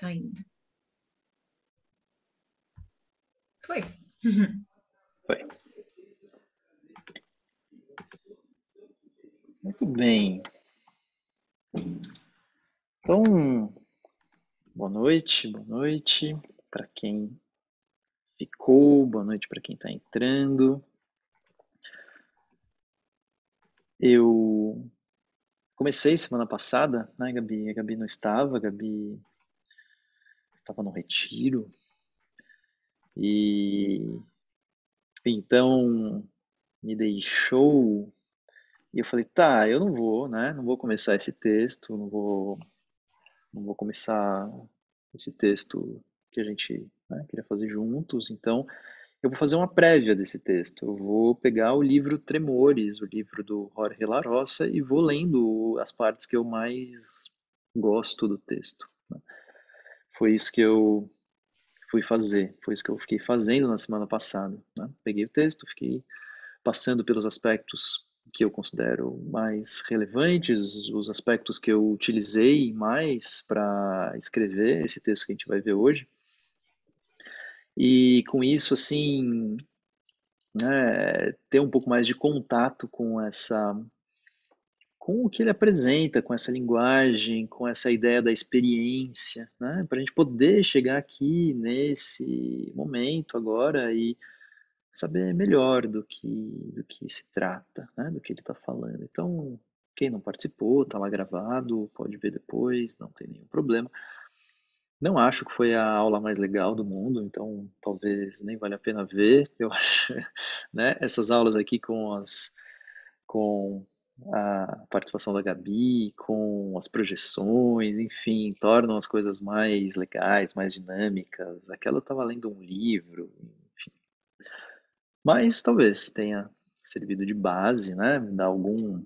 Tá indo. Foi. Foi. Muito bem. Então, boa noite, boa noite para quem ficou, boa noite para quem está entrando. Eu comecei semana passada, né, Gabi? A Gabi não estava, a Gabi estava no retiro. E então me deixou e eu falei, tá, eu não vou, né? Não vou começar esse texto, não vou não vou começar esse texto que a gente né, queria fazer juntos, então eu vou fazer uma prévia desse texto. Eu vou pegar o livro Tremores, o livro do Jorge Larossa, e vou lendo as partes que eu mais gosto do texto. Foi isso que eu fui fazer, foi isso que eu fiquei fazendo na semana passada. Né? Peguei o texto, fiquei passando pelos aspectos que eu considero mais relevantes, os aspectos que eu utilizei mais para escrever esse texto que a gente vai ver hoje. E com isso, assim, né, ter um pouco mais de contato com essa com o que ele apresenta, com essa linguagem, com essa ideia da experiência, né, para a gente poder chegar aqui nesse momento agora e saber melhor do que do que se trata, né, do que ele está falando. Então, quem não participou, está lá gravado, pode ver depois, não tem nenhum problema. Não acho que foi a aula mais legal do mundo, então talvez nem vale a pena ver. Eu acho, né? Essas aulas aqui com as com a participação da Gabi, com as projeções, enfim, tornam as coisas mais legais, mais dinâmicas. Aquela eu estava lendo um livro, enfim. Mas talvez tenha servido de base, né? Dar algum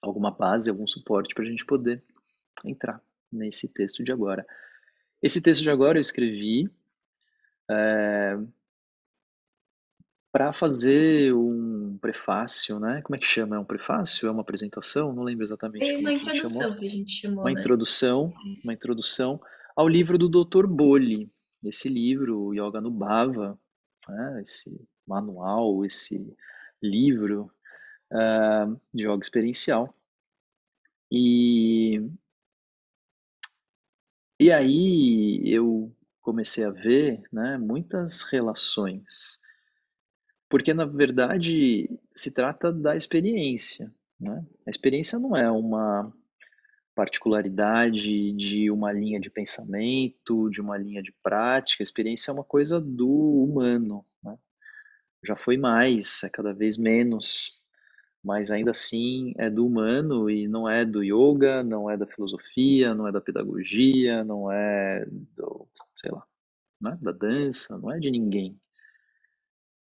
alguma base, algum suporte para a gente poder entrar nesse texto de agora. Esse texto de agora eu escrevi é, eh, para fazer um prefácio, né? Como é que chama? É um prefácio? É uma apresentação? Não lembro exatamente. É uma introdução que a gente chamou. Uma né? introdução, uma introdução ao livro do Dr. Boli. Esse livro, Yoga no Bhava, né? esse manual, esse livro uh, de yoga experiencial. E e aí eu comecei a ver, né, muitas relações, porque na verdade se trata da experiência, né? A experiência não é uma particularidade de uma linha de pensamento, de uma linha de prática. A experiência é uma coisa do humano, né? Já foi mais, é cada vez menos mas ainda assim é do humano e não é do yoga, não é da filosofia, não é da pedagogia, não é do, sei lá, né, da dança, não é de ninguém.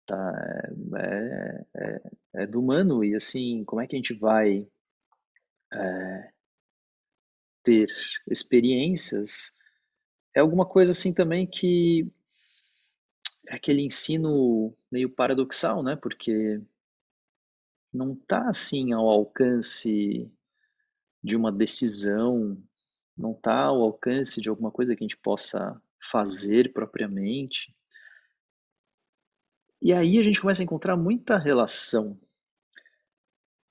Tá? É, é, é do humano e assim, como é que a gente vai é, ter experiências? É alguma coisa assim também que é aquele ensino meio paradoxal, né? Porque não está assim ao alcance de uma decisão, não está ao alcance de alguma coisa que a gente possa fazer propriamente. E aí a gente começa a encontrar muita relação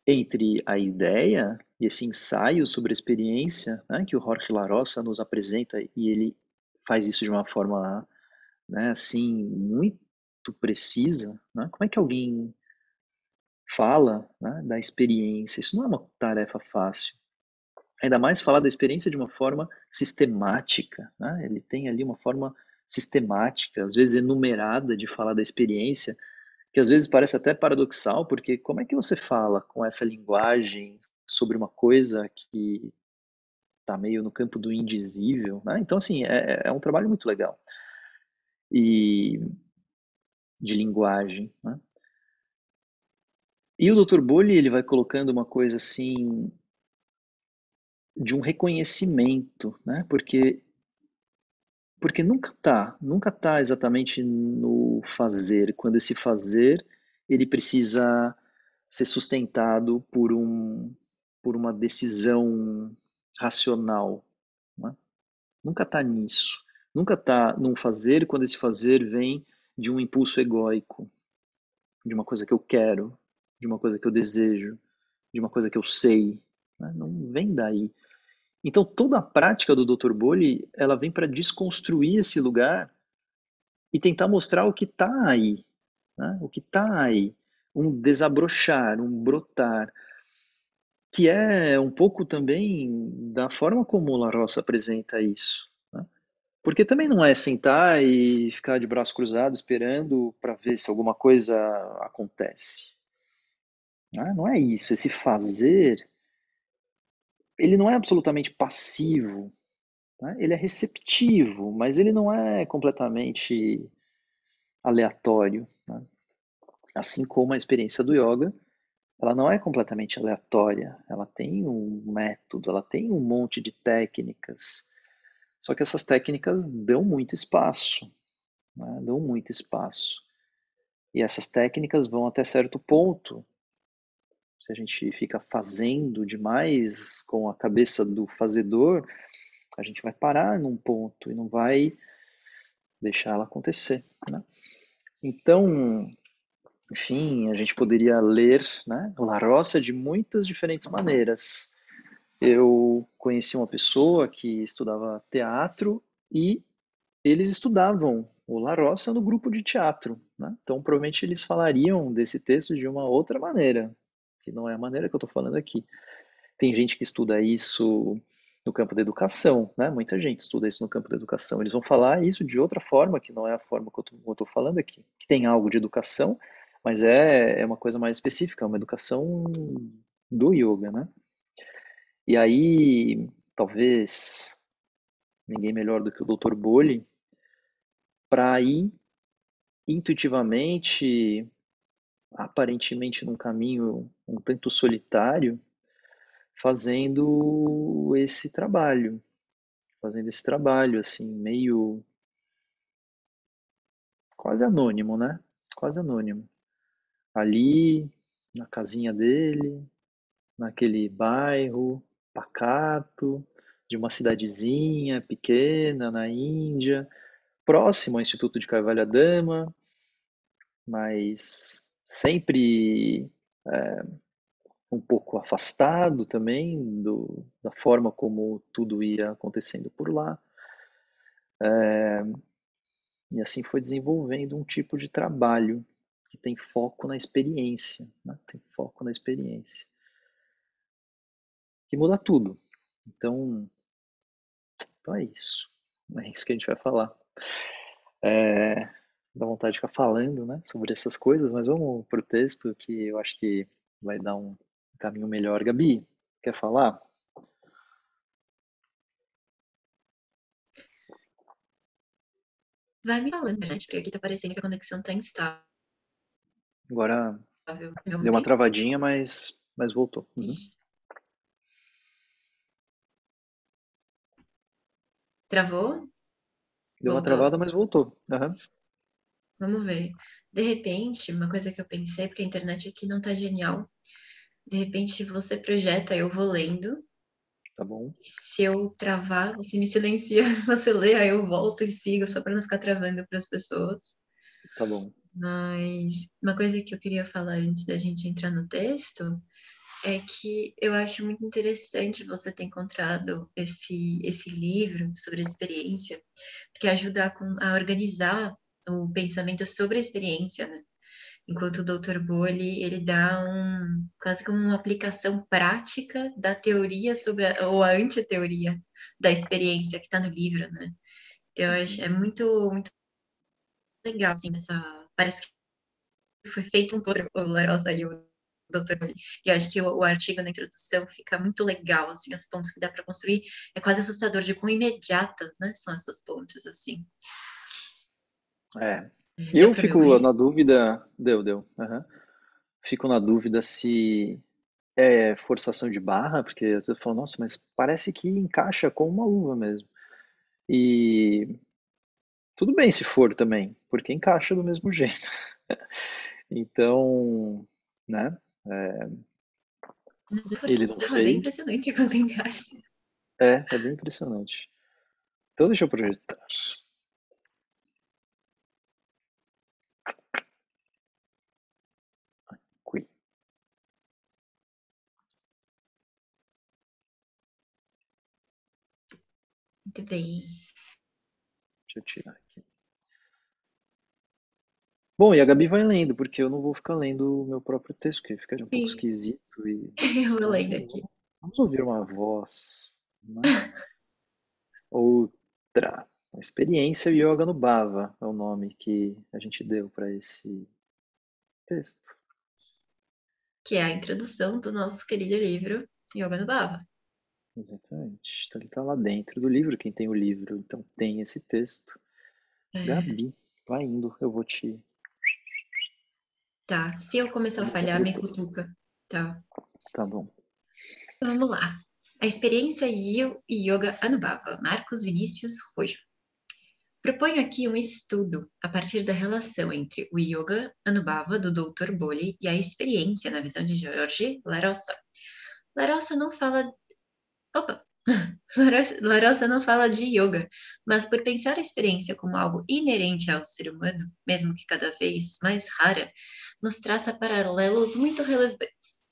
entre a ideia e esse ensaio sobre a experiência né, que o Jorge Larossa nos apresenta e ele faz isso de uma forma né, assim muito precisa. Né? Como é que alguém fala né, da experiência. Isso não é uma tarefa fácil. Ainda mais falar da experiência de uma forma sistemática. Né? Ele tem ali uma forma sistemática, às vezes enumerada de falar da experiência, que às vezes parece até paradoxal, porque como é que você fala com essa linguagem sobre uma coisa que está meio no campo do indizível? Né? Então, assim, é, é um trabalho muito legal. E de linguagem. Né? E o Dr. Bully, ele vai colocando uma coisa assim de um reconhecimento, né? Porque porque nunca tá, nunca tá exatamente no fazer, quando esse fazer ele precisa ser sustentado por um por uma decisão racional, né? Nunca está nisso. Nunca está num fazer quando esse fazer vem de um impulso egóico, de uma coisa que eu quero, de uma coisa que eu desejo, de uma coisa que eu sei. Né? Não vem daí. Então toda a prática do Dr. Boli, ela vem para desconstruir esse lugar e tentar mostrar o que está aí, né? o que está aí, um desabrochar, um brotar, que é um pouco também da forma como La Roça apresenta isso. Né? Porque também não é sentar e ficar de braço cruzado esperando para ver se alguma coisa acontece. Né? Não é isso. Esse fazer, ele não é absolutamente passivo. Né? Ele é receptivo, mas ele não é completamente aleatório. Né? Assim como a experiência do yoga, ela não é completamente aleatória. Ela tem um método, ela tem um monte de técnicas. Só que essas técnicas dão muito espaço, né? dão muito espaço. E essas técnicas vão até certo ponto. Se a gente fica fazendo demais com a cabeça do fazedor, a gente vai parar num ponto e não vai deixar ela acontecer. Né? Então, enfim, a gente poderia ler né, La Roça de muitas diferentes maneiras. Eu conheci uma pessoa que estudava teatro e eles estudavam o La Roça no grupo de teatro. Né? Então, provavelmente eles falariam desse texto de uma outra maneira, que não é a maneira que eu estou falando aqui. Tem gente que estuda isso no campo da educação, né? Muita gente estuda isso no campo da educação. Eles vão falar isso de outra forma, que não é a forma que eu estou falando aqui. Que tem algo de educação, mas é, é uma coisa mais específica, uma educação do yoga, né? E aí, talvez ninguém melhor do que o Dr. Boli para ir intuitivamente, aparentemente num caminho um tanto solitário, fazendo esse trabalho, fazendo esse trabalho assim, meio quase anônimo, né? Quase anônimo ali na casinha dele, naquele bairro pacato, de uma cidadezinha pequena na Índia, próximo ao Instituto de Carvalho Dama, mas sempre é, um pouco afastado também do, da forma como tudo ia acontecendo por lá. É, e assim foi desenvolvendo um tipo de trabalho que tem foco na experiência, né? tem foco na experiência. Que muda tudo. Então, então é isso. É isso que a gente vai falar. É, dá vontade de ficar falando né, sobre essas coisas, mas vamos para o texto que eu acho que vai dar um caminho melhor. Gabi, quer falar? Vai me falando, né? Porque aqui tá parecendo que a conexão tá instável. Agora deu uma travadinha, mas, mas voltou. Uhum. Travou? Deu voltou. uma travada, mas voltou. Uhum. Vamos ver. De repente, uma coisa que eu pensei, porque a internet aqui não tá genial. De repente você projeta, eu vou lendo. Tá bom. Se eu travar, você me silencia, você lê, aí eu volto e sigo, só para não ficar travando para as pessoas. Tá bom. Mas uma coisa que eu queria falar antes da gente entrar no texto é que eu acho muito interessante você ter encontrado esse, esse livro sobre a experiência, porque ajuda a, a organizar o pensamento sobre a experiência, né? Enquanto o Dr. Bolli, ele dá um, quase como uma aplicação prática da teoria sobre, a, ou a antiteoria da experiência que está no livro, né? Então, eu acho, é muito, muito legal, assim, essa parece que foi feito um por o Larosa e o Dr. E acho que o, o, artigo na introdução fica muito legal, assim, as pontes que dá para construir. É quase assustador de quão imediatas, né, são essas pontes, assim. É. Deu eu fico na dúvida. Deu, deu. Uhum. Fico na dúvida se é forçação de barra, porque às vezes eu falo, nossa, mas parece que encaixa com uma luva mesmo. E tudo bem se for também, porque encaixa do mesmo jeito. então, né? É, ele não fez. É bem impressionante quando encaixa. É, é bem impressionante. Então deixa eu projetar. Aqui. Muito bem. Deixa eu tirar aqui. Bom, e a Gabi vai lendo, porque eu não vou ficar lendo o meu próprio texto, que fica um pouco esquisito. E... Eu vou Então, lendo aqui. Vamos ouvir uma voz, né? Outra. A experiência Yoga no Bhava é o nome que a gente deu para esse texto. Que é a introdução do nosso querido livro Yoga no Bhava. Exatamente. Então ele está lá dentro do livro, quem tem o livro, então tem esse texto. É, Gabi, vai indo, eu vou te. tá. Se eu começar a falhar, me cutuca. Tá. Tá bom. Então, vamos lá. A experiência Yo- Yoga Anubhava, Marcos Vinícius Rojo. Proponho aqui um estudo a partir da relação entre o Yoga Anubhava do Dr. Boli e a experiência na visão de Jorge Larossa. Larossa não fala. Opa! Larossa não fala de yoga, mas por pensar a experiência como algo inerente ao ser humano, mesmo que cada vez mais rara, nos traça paralelos muito relevantes.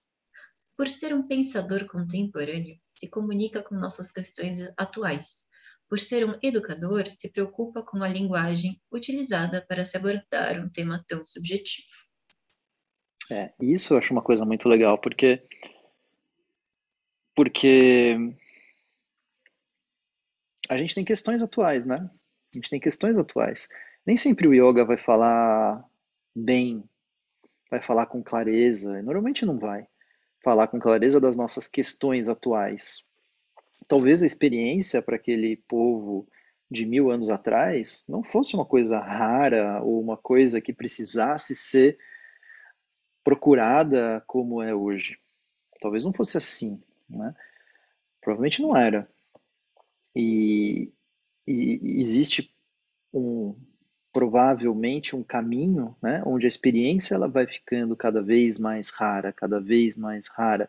Por ser um pensador contemporâneo, se comunica com nossas questões atuais. Por ser um educador, se preocupa com a linguagem utilizada para se abordar um tema tão subjetivo. É, isso eu acho uma coisa muito legal, porque porque a gente tem questões atuais, né? A gente tem questões atuais. Nem sempre o yoga vai falar bem, vai falar com clareza, normalmente não vai falar com clareza das nossas questões atuais. Talvez a experiência para aquele povo de mil anos atrás não fosse uma coisa rara ou uma coisa que precisasse ser procurada como é hoje. Talvez não fosse assim, né? Provavelmente não era. E, e existe um provavelmente um caminho, né, onde a experiência ela vai ficando cada vez mais rara, cada vez mais rara.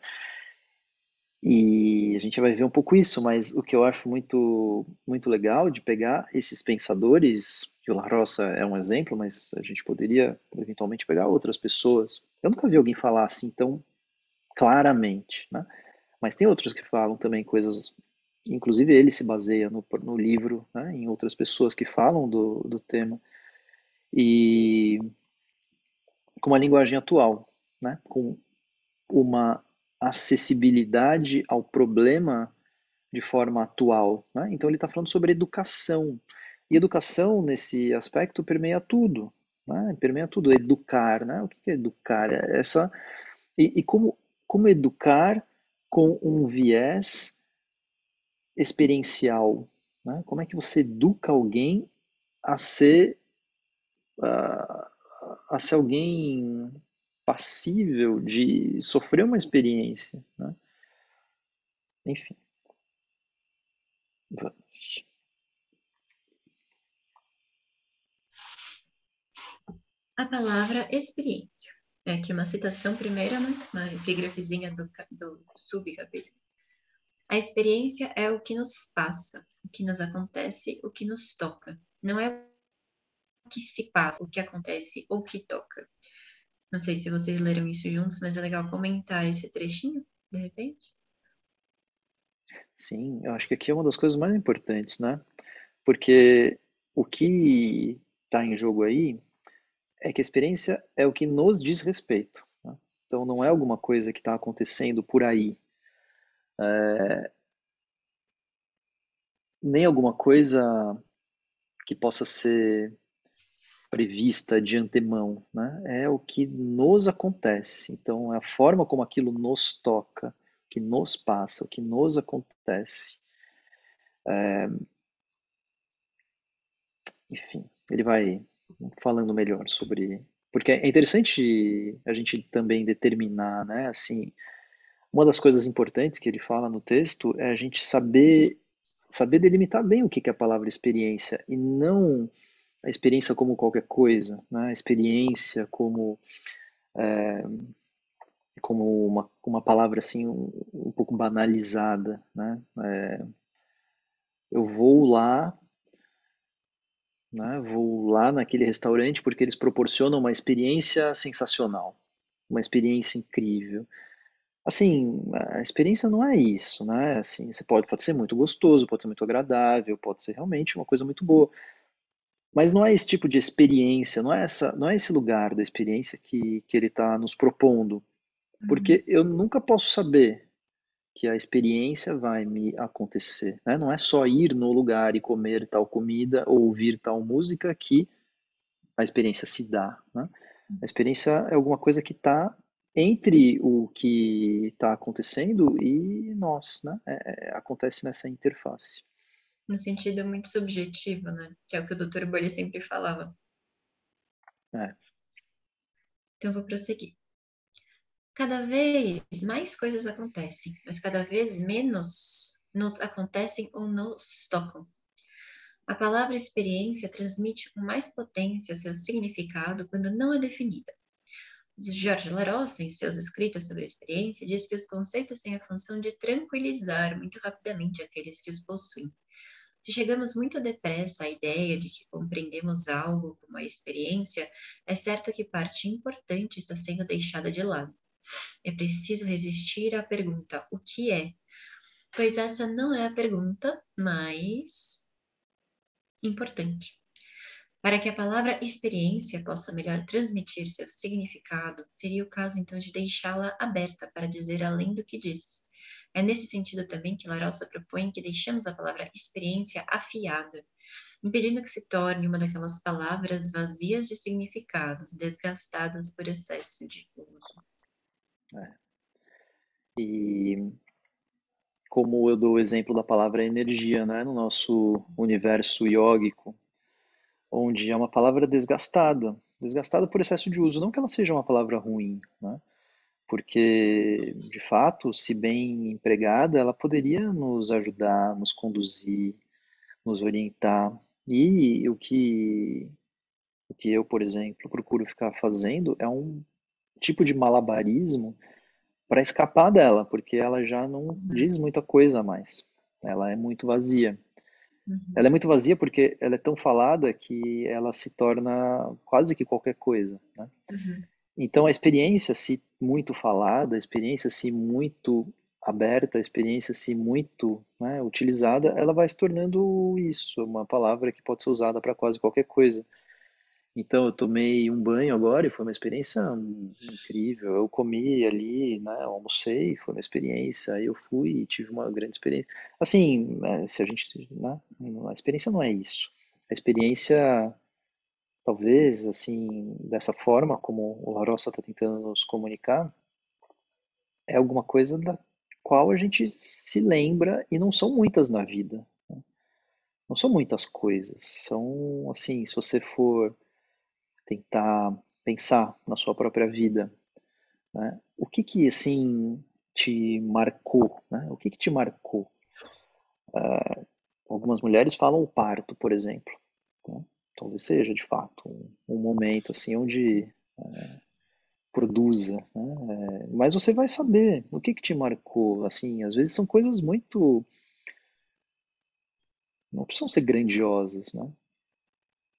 E a gente vai ver um pouco isso, mas o que eu acho muito muito legal de pegar esses pensadores, que o La Roça é um exemplo, mas a gente poderia eventualmente pegar outras pessoas. Eu nunca vi alguém falar assim tão claramente, né? Mas tem outros que falam também coisas, inclusive ele se baseia no, no livro, né, em outras pessoas que falam do, do tema, e com uma linguagem atual, né, com uma acessibilidade ao problema de forma atual. Né? Então ele está falando sobre educação, e educação nesse aspecto permeia tudo, né? permeia tudo, educar, né? o que é educar? É essa, e, e como, como educar com um viés experiencial. Né? Como é que você educa alguém a ser, uh, a ser alguém passível de sofrer uma experiência? Né? Enfim. Vamos. A palavra experiência. É aqui uma citação primeira, né? uma epígrafezinha do, do subcapítulo. A experiência é o que nos passa, o que nos acontece, o que nos toca. Não é o que se passa, o que acontece ou o que toca. Não sei se vocês leram isso juntos, mas é legal comentar esse trechinho, de repente. Sim, eu acho que aqui é uma das coisas mais importantes, né? Porque o que está em jogo aí é que a experiência é o que nos diz respeito. Né? Então não é alguma coisa que está acontecendo por aí. É... Nem alguma coisa que possa ser prevista de antemão, né? É o que nos acontece. Então é a forma como aquilo nos toca, que nos passa, o que nos acontece. É... Enfim, ele vai falando melhor sobre. Porque é interessante a gente também determinar, né? Assim, uma das coisas importantes que ele fala no texto é a gente saber saber delimitar bem o que é a palavra experiência e não a experiência como qualquer coisa, né? A experiência como é, como uma, uma palavra assim um, um pouco banalizada, né? É, eu vou lá né? Vou lá naquele restaurante porque eles proporcionam uma experiência sensacional, uma experiência incrível. Assim, a experiência não é isso, né? Assim, você pode, pode ser muito gostoso, pode ser muito agradável, pode ser realmente uma coisa muito boa. Mas não é esse tipo de experiência, não é, essa, não é esse lugar da experiência que, que ele está nos propondo. Porque uhum. eu nunca posso saber que a experiência vai me acontecer. Né? Não é só ir no lugar e comer tal comida ou ouvir tal música que a experiência se dá. Né? A experiência é alguma coisa que está entre o que está acontecendo e nós, né? É, é, acontece nessa interface. No sentido muito subjetivo, né? Que é o que o Dr. Bolli sempre falava. É. Então, vou prosseguir. Cada vez mais coisas acontecem, mas cada vez menos nos acontecem ou nos tocam. A palavra experiência transmite com mais potência seu significado quando não é definida. Jorge Larossa, em seus escritos sobre a experiência, diz que os conceitos têm a função de tranquilizar muito rapidamente aqueles que os possuem. Se chegamos muito depressa à ideia de que compreendemos algo como a experiência, é certo que parte importante está sendo deixada de lado. É preciso resistir à pergunta: o que é? Pois essa não é a pergunta mais importante. Para que a palavra experiência possa melhor transmitir seu significado, seria o caso então de deixá-la aberta para dizer além do que diz. É nesse sentido também que Larossa propõe que deixemos a palavra experiência afiada, impedindo que se torne uma daquelas palavras vazias de significados, desgastadas por excesso de uso. É. E como eu dou o exemplo da palavra energia, né, no nosso universo iógico, onde é uma palavra desgastada, desgastada por excesso de uso, não que ela seja uma palavra ruim, né? Porque, de fato, se bem empregada, ela poderia nos ajudar, nos conduzir, nos orientar. E o que, o que eu, por exemplo, procuro ficar fazendo é um tipo de malabarismo para escapar dela, porque ela já não diz muita coisa mais. Ela é muito vazia. Uhum. Ela é muito vazia porque ela é tão falada que ela se torna quase que qualquer coisa. Né? Uhum. Então, a experiência, se muito falada, a experiência, se muito aberta, a experiência, se muito né, utilizada, ela vai se tornando isso, uma palavra que pode ser usada para quase qualquer coisa. Então, eu tomei um banho agora e foi uma experiência incrível. Eu comi ali, né, almocei, foi uma experiência. Aí eu fui e tive uma grande experiência. Assim, né, se a gente, né, a experiência não é isso. A experiência, talvez, assim, dessa forma como o Larossa está tentando nos comunicar, é alguma coisa da qual a gente se lembra e não são muitas na vida. Né? Não são muitas coisas. São, assim, se você for tentar pensar na sua própria vida, né? O que que assim te marcou, né? O que que te marcou? Uh, algumas mulheres falam o parto, por exemplo. Né? Talvez seja de fato um, um momento assim onde uh, produza, né? É, mas você vai saber o que que te marcou. Assim, às vezes são coisas muito não precisam ser grandiosas, né?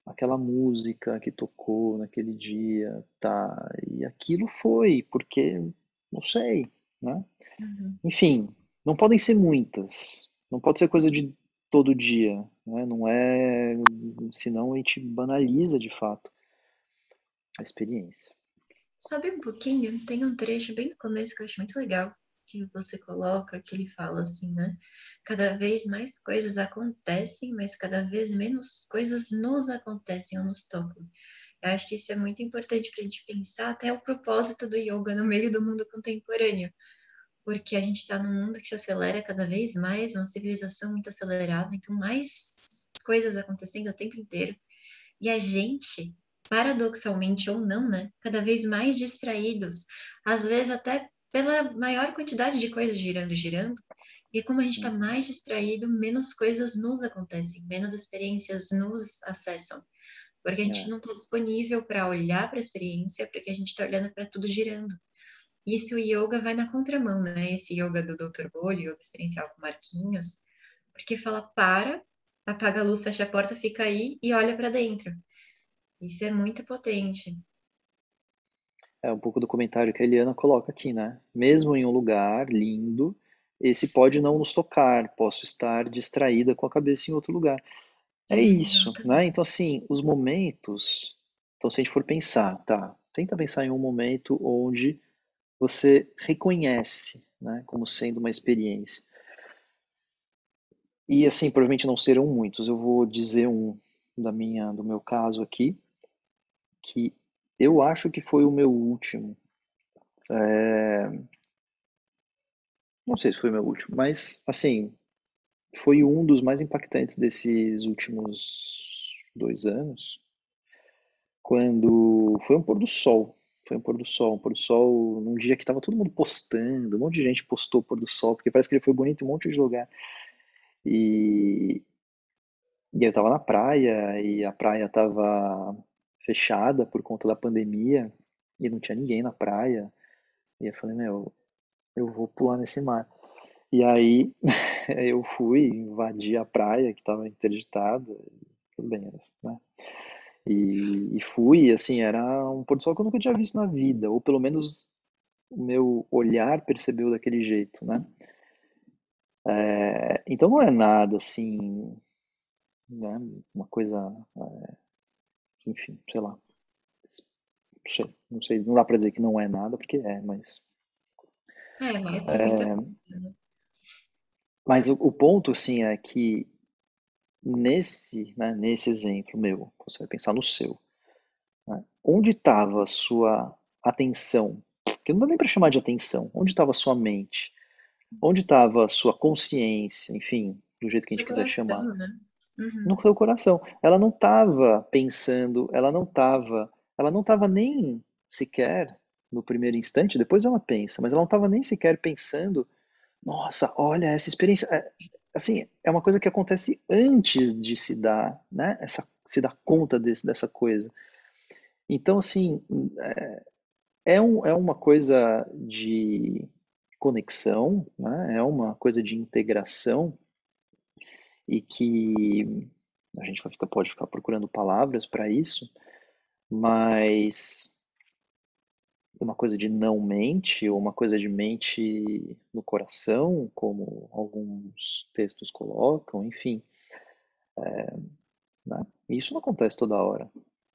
Aquela música que tocou naquele dia, tá? E aquilo foi, porque não sei, né? Uhum. Enfim, não podem ser muitas. Não pode ser coisa de todo dia, né? Não é, senão a gente banaliza de fato a experiência. Sabe um pouquinho? Tem um trecho bem no começo que eu acho muito legal, que você coloca, que ele fala assim, né? Cada vez mais coisas acontecem, mas cada vez menos coisas nos acontecem ou nos tocam. Eu acho que isso é muito importante para a gente pensar até o propósito do yoga no meio do mundo contemporâneo. Porque a gente está num mundo que se acelera cada vez mais, uma civilização muito acelerada, então mais coisas acontecendo o tempo inteiro. E a gente, paradoxalmente ou não, né, cada vez mais distraídos, às vezes até pela maior quantidade de coisas girando girando. E como a gente está mais distraído, menos coisas nos acontecem, menos experiências nos acessam. Porque a gente é. não está disponível para olhar para a experiência, porque a gente está olhando para tudo girando. Isso o yoga vai na contramão, né? Esse yoga do Dr. Bolho, yoga experiencial com Marquinhos, porque fala para apaga a luz, fecha a porta, fica aí e olha para dentro. Isso é muito potente. É um pouco do comentário que a Eliana coloca aqui, né? Mesmo em um lugar lindo, esse pode não nos tocar, posso estar distraída com a cabeça em outro lugar. É isso, né? Então, assim, os momentos. Então, se a gente for pensar, tá? Tenta pensar em um momento onde você reconhece, né, como sendo uma experiência. E assim, provavelmente não serão muitos. Eu vou dizer um da minha, do meu caso aqui, que eu acho que foi o meu último. É... Não sei se foi o meu último, mas assim, foi um dos mais impactantes desses últimos dois anos, quando foi um pôr do sol. Foi um pôr do sol, um pôr do sol num dia que estava todo mundo postando, um monte de gente postou pôr do sol, porque parece que ele foi bonito em um monte de lugar. E, e eu estava na praia, e a praia estava fechada por conta da pandemia, e não tinha ninguém na praia. E eu falei, meu, eu vou pular nesse mar. E aí eu fui, invadi a praia que estava interditada, tudo bem, né? E, e fui, assim, era um pôr do sol que eu nunca tinha visto na vida, ou pelo menos o meu olhar percebeu daquele jeito, né? É, então não é nada assim, né? Uma coisa, é, enfim, sei lá. Não sei, não sei, não dá para dizer que não é nada, porque é, mas. É, mas é, é mas o, o, ponto, assim, é que nesse, né, nesse exemplo meu, você vai pensar no seu, né, onde estava a sua atenção? Que não dá nem para chamar de atenção. Onde estava a sua mente? Onde estava a sua consciência? Enfim, do jeito que a gente quiser chamar. Né? Uhum. No seu coração. Ela não estava pensando, ela não estava, ela não estava nem sequer no primeiro instante. Depois ela pensa, mas ela não estava nem sequer pensando. Nossa, olha essa experiência. É, assim, é uma coisa que acontece antes de se dar, né? Essa, se dar conta desse, dessa coisa. Então, assim, é, é, um, é uma coisa de conexão, né? é uma coisa de integração e que a gente vai ficar, pode ficar procurando palavras para isso, mas uma coisa de não mente, ou uma coisa de mente no coração, como alguns textos colocam, enfim. É, né? Isso não acontece toda hora.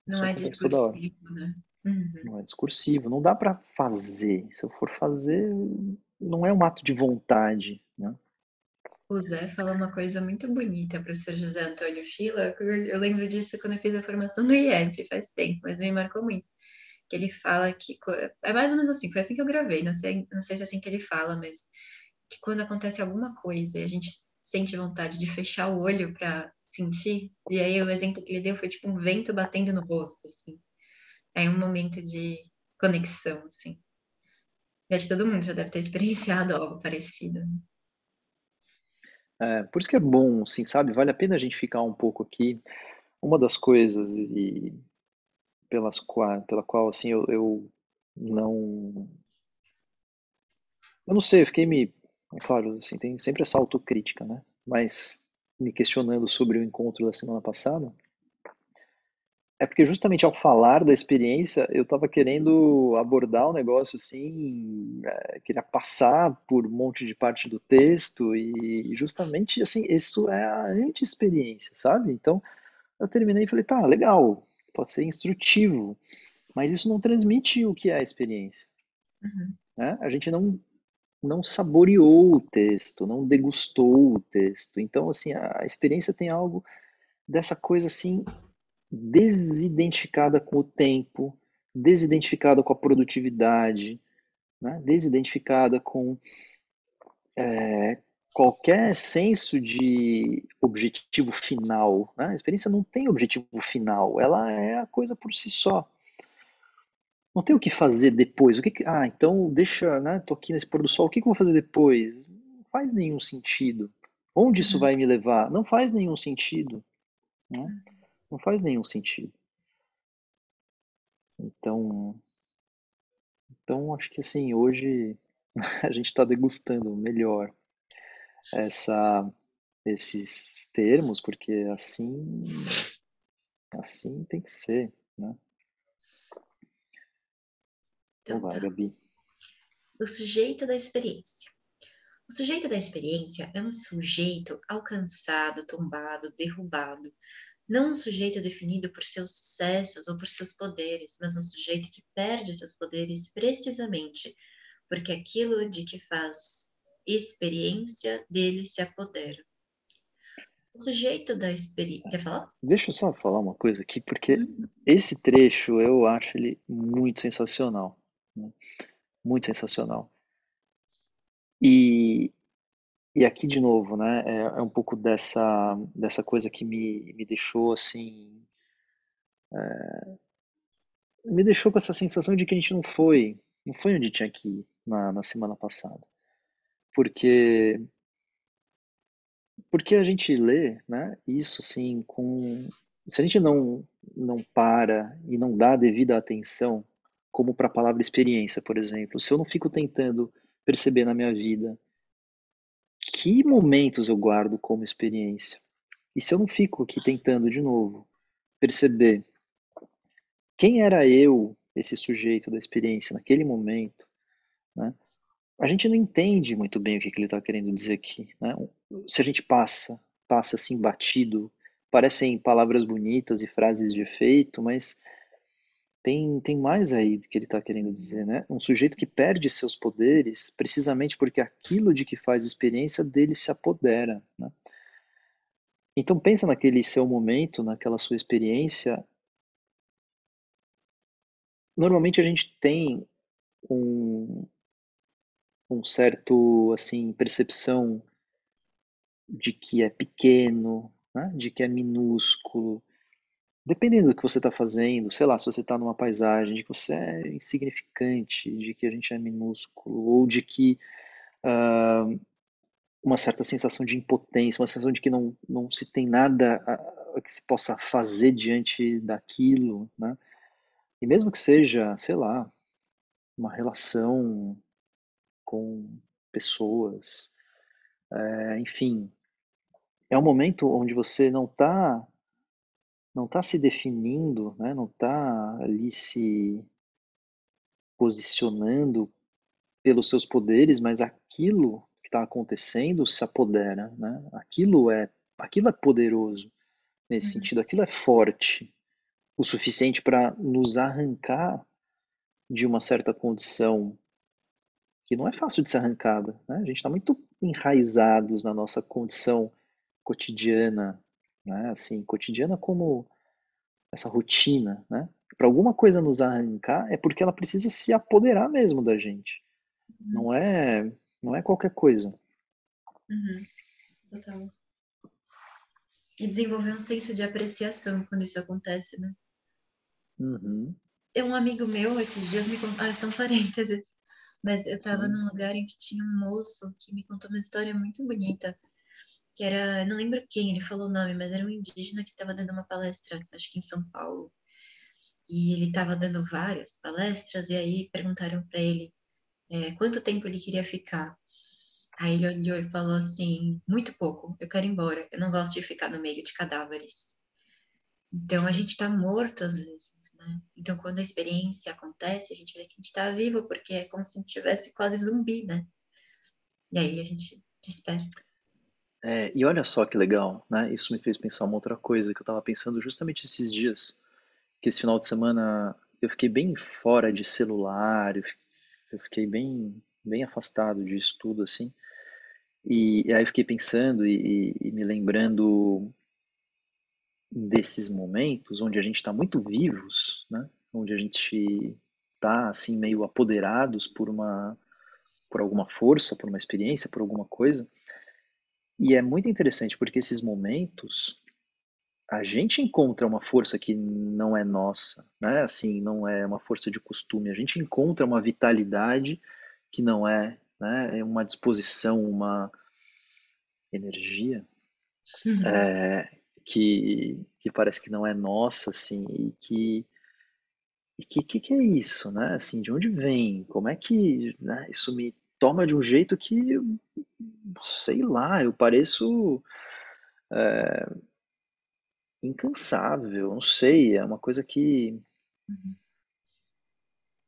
Não é discursivo, né? Uhum. Não é discursivo, não dá para fazer. Se eu for fazer, não é um ato de vontade, né? O Zé falou uma coisa muito bonita, professor José Antônio Fila. Eu lembro disso quando eu fiz a formação do IEP, faz tempo, mas me marcou muito que ele fala que é mais ou menos assim, foi assim que eu gravei, não sei, não sei se é assim que ele fala, mas que quando acontece alguma coisa e a gente sente vontade de fechar o olho para sentir, e aí o exemplo que ele deu foi tipo um vento batendo no rosto, assim. É um momento de conexão, assim. E acho que todo mundo já deve ter experienciado algo parecido. Né? É, por isso que é bom, assim, sabe? Vale a pena a gente ficar um pouco aqui. Uma das coisas e pelas qual, pela qual assim eu, eu não eu não sei, eu fiquei me é claro, assim, tem sempre essa autocrítica, né? Mas me questionando sobre o encontro da semana passada, é porque justamente ao falar da experiência, eu estava querendo abordar o negócio assim, é, queria passar por um monte de parte do texto e justamente assim, isso é a anti-experiência, sabe? Então, eu terminei e falei, tá, legal, pode ser instrutivo, mas isso não transmite o que é a experiência. Uhum. Né? A gente não, não saboreou o texto, não degustou o texto. Então, assim, a experiência tem algo dessa coisa assim desidentificada com o tempo, desidentificada com a produtividade, né? desidentificada com é, qualquer senso de objetivo final. Né? A experiência não tem objetivo final, ela é a coisa por si só. Não tem o que fazer depois. O que, que ah, então deixa, né? Tô aqui nesse pôr do sol. O que, que eu vou fazer depois? Não faz nenhum sentido. Onde isso uhum. vai me levar? Não faz nenhum sentido. Né? Não faz nenhum sentido. Então, então acho que assim hoje a gente está degustando melhor essa esses termos, porque assim, assim tem que ser, né? Então, vai, tá. Gabi. O sujeito da experiência. O sujeito da experiência é um sujeito alcançado, tombado, derrubado. Não um sujeito definido por seus sucessos ou por seus poderes, mas um sujeito que perde seus poderes precisamente porque aquilo de que faz experiência dele se apodera. O sujeito da experiência. Quer falar? Deixa eu só falar uma coisa aqui, porque uhum. esse trecho eu acho ele muito sensacional. Né? Muito sensacional. E, e aqui, de novo, né, é, é, um pouco dessa, dessa coisa que me, me deixou assim. É, me deixou com essa sensação de que a gente não foi, não foi onde tinha que ir na, na semana passada. Porque porque a gente lê, né, isso assim com se a gente não não para e não dá a devida atenção, como para a palavra experiência, por exemplo, se eu não fico tentando perceber na minha vida que momentos eu guardo como experiência, e se eu não fico aqui tentando de novo perceber quem era eu, esse sujeito da experiência naquele momento, né? A gente não entende muito bem o que, que ele está querendo dizer aqui. Né? Se a gente passa, passa assim batido, parecem palavras bonitas e frases de efeito, mas tem, tem mais aí que ele está querendo dizer, né? Um sujeito que perde seus poderes precisamente porque aquilo de que faz experiência dele se apodera, né? Então pensa naquele seu momento, naquela sua experiência. Normalmente a gente tem um, um certo assim percepção de que é pequeno, né? de que é minúsculo, dependendo do que você está fazendo, sei lá, se você está numa paisagem, de que você é insignificante, de que a gente é minúsculo, ou de que uh, uma certa sensação de impotência, uma sensação de que não, não se tem nada a, a que se possa fazer diante daquilo, né? E mesmo que seja, sei lá, uma relação com pessoas, é, enfim, é um momento onde você não está não está se definindo, né? não está ali se posicionando pelos seus poderes, mas aquilo que está acontecendo se apodera, né? Aquilo é, aquilo é poderoso nesse uhum. sentido, aquilo é forte o suficiente para nos arrancar de uma certa condição que não é fácil de ser arrancada. Né? A gente está muito enraizados na nossa condição cotidiana, né? Assim, cotidiana como essa rotina, né? Para alguma coisa nos arrancar é porque ela precisa se apoderar mesmo da gente. Uhum. Não é, não é qualquer coisa. Uhum. Total. E desenvolver um senso de apreciação quando isso acontece, né? Uhum. Tem um amigo meu esses dias me contou, ah, são parênteses, mas eu estava num lugar em que tinha um moço que me contou uma história muito bonita, que era, não lembro quem, ele falou o nome, mas era um indígena que estava dando uma palestra, acho que em São Paulo. E ele estava dando várias palestras, e aí perguntaram para ele é, quanto tempo ele queria ficar. Aí ele olhou e falou assim: muito pouco, eu quero ir embora, eu não gosto de ficar no meio de cadáveres. Então a gente está morto às vezes. Né? Então, quando a experiência acontece, a gente vê que a gente está vivo, porque é como se a gente tivesse quase zumbi, né? E aí a gente desperta. É, e olha só que legal, né? Isso me fez pensar uma outra coisa que eu estava pensando justamente esses dias, que esse final de semana eu fiquei bem fora de celular, eu fiquei bem, bem afastado de estudo, assim. E, e aí fiquei pensando e, e, me lembrando desses momentos onde a gente está muito vivos, né? Onde a gente está assim meio apoderados por uma por alguma força, por uma experiência, por alguma coisa. E é muito interessante porque esses momentos a gente encontra uma força que não é nossa, né? Assim, não é uma força de costume. A gente encontra uma vitalidade que não é, né? É uma disposição, uma energia uhum. é, que, que parece que não é nossa, assim, e que e que, que, que é isso, né? Assim, de onde vem? Como é que né, isso me toma de um jeito que, sei lá, eu pareço é, incansável, não sei, é uma coisa que, uhum.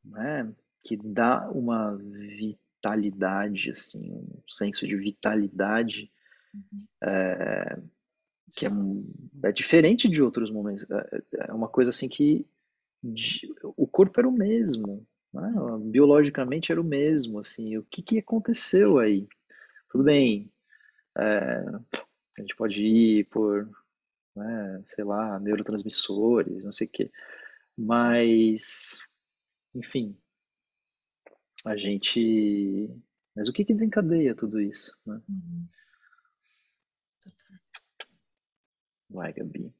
né, que dá uma vitalidade, assim, um senso de vitalidade uhum. é, que é, é, diferente de outros momentos. É, é uma coisa assim que de, o corpo era o mesmo, né? biologicamente era o mesmo, assim, o que, que aconteceu aí? Tudo bem, é, a gente pode ir por, né, sei lá, neurotransmissores, não sei o quê, mas, enfim, a gente. Mas o que, que desencadeia tudo isso? Né? Uhum. Vai, Gabi.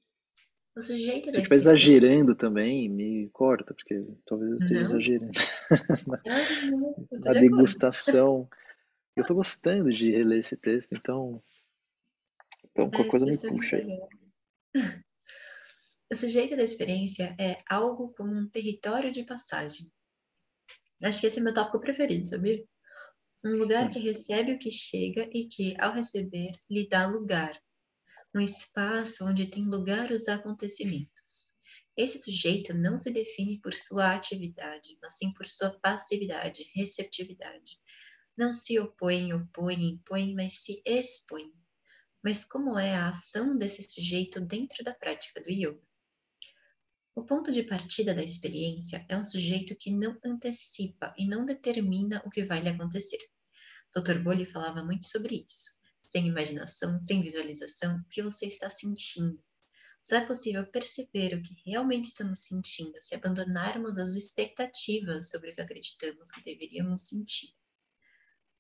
O sujeito Se eu estiver exagerando também, me corta, porque talvez eu esteja não. exagerando. na, na degustação. Eu estou gostando de reler esse texto, então. Então, qualquer coisa me puxa aí. O sujeito da experiência é algo como um território de passagem. Acho que esse é meu tópico preferido, sabia? Um lugar que recebe o que chega e que, ao receber, lhe dá lugar. Um espaço onde tem lugar os acontecimentos. Esse sujeito não se define por sua atividade, mas sim por sua passividade, receptividade. Não se opõe, opõe, impõe, mas se expõe. Mas como é a ação desse sujeito dentro da prática do yoga? O ponto de partida da experiência é um sujeito que não antecipa e não determina o que vai lhe acontecer. Dr. Bolli falava muito sobre isso. Sem imaginação, sem visualização, o que você está sentindo. Só é possível perceber o que realmente estamos sentindo se abandonarmos as expectativas sobre o que acreditamos que deveríamos sentir.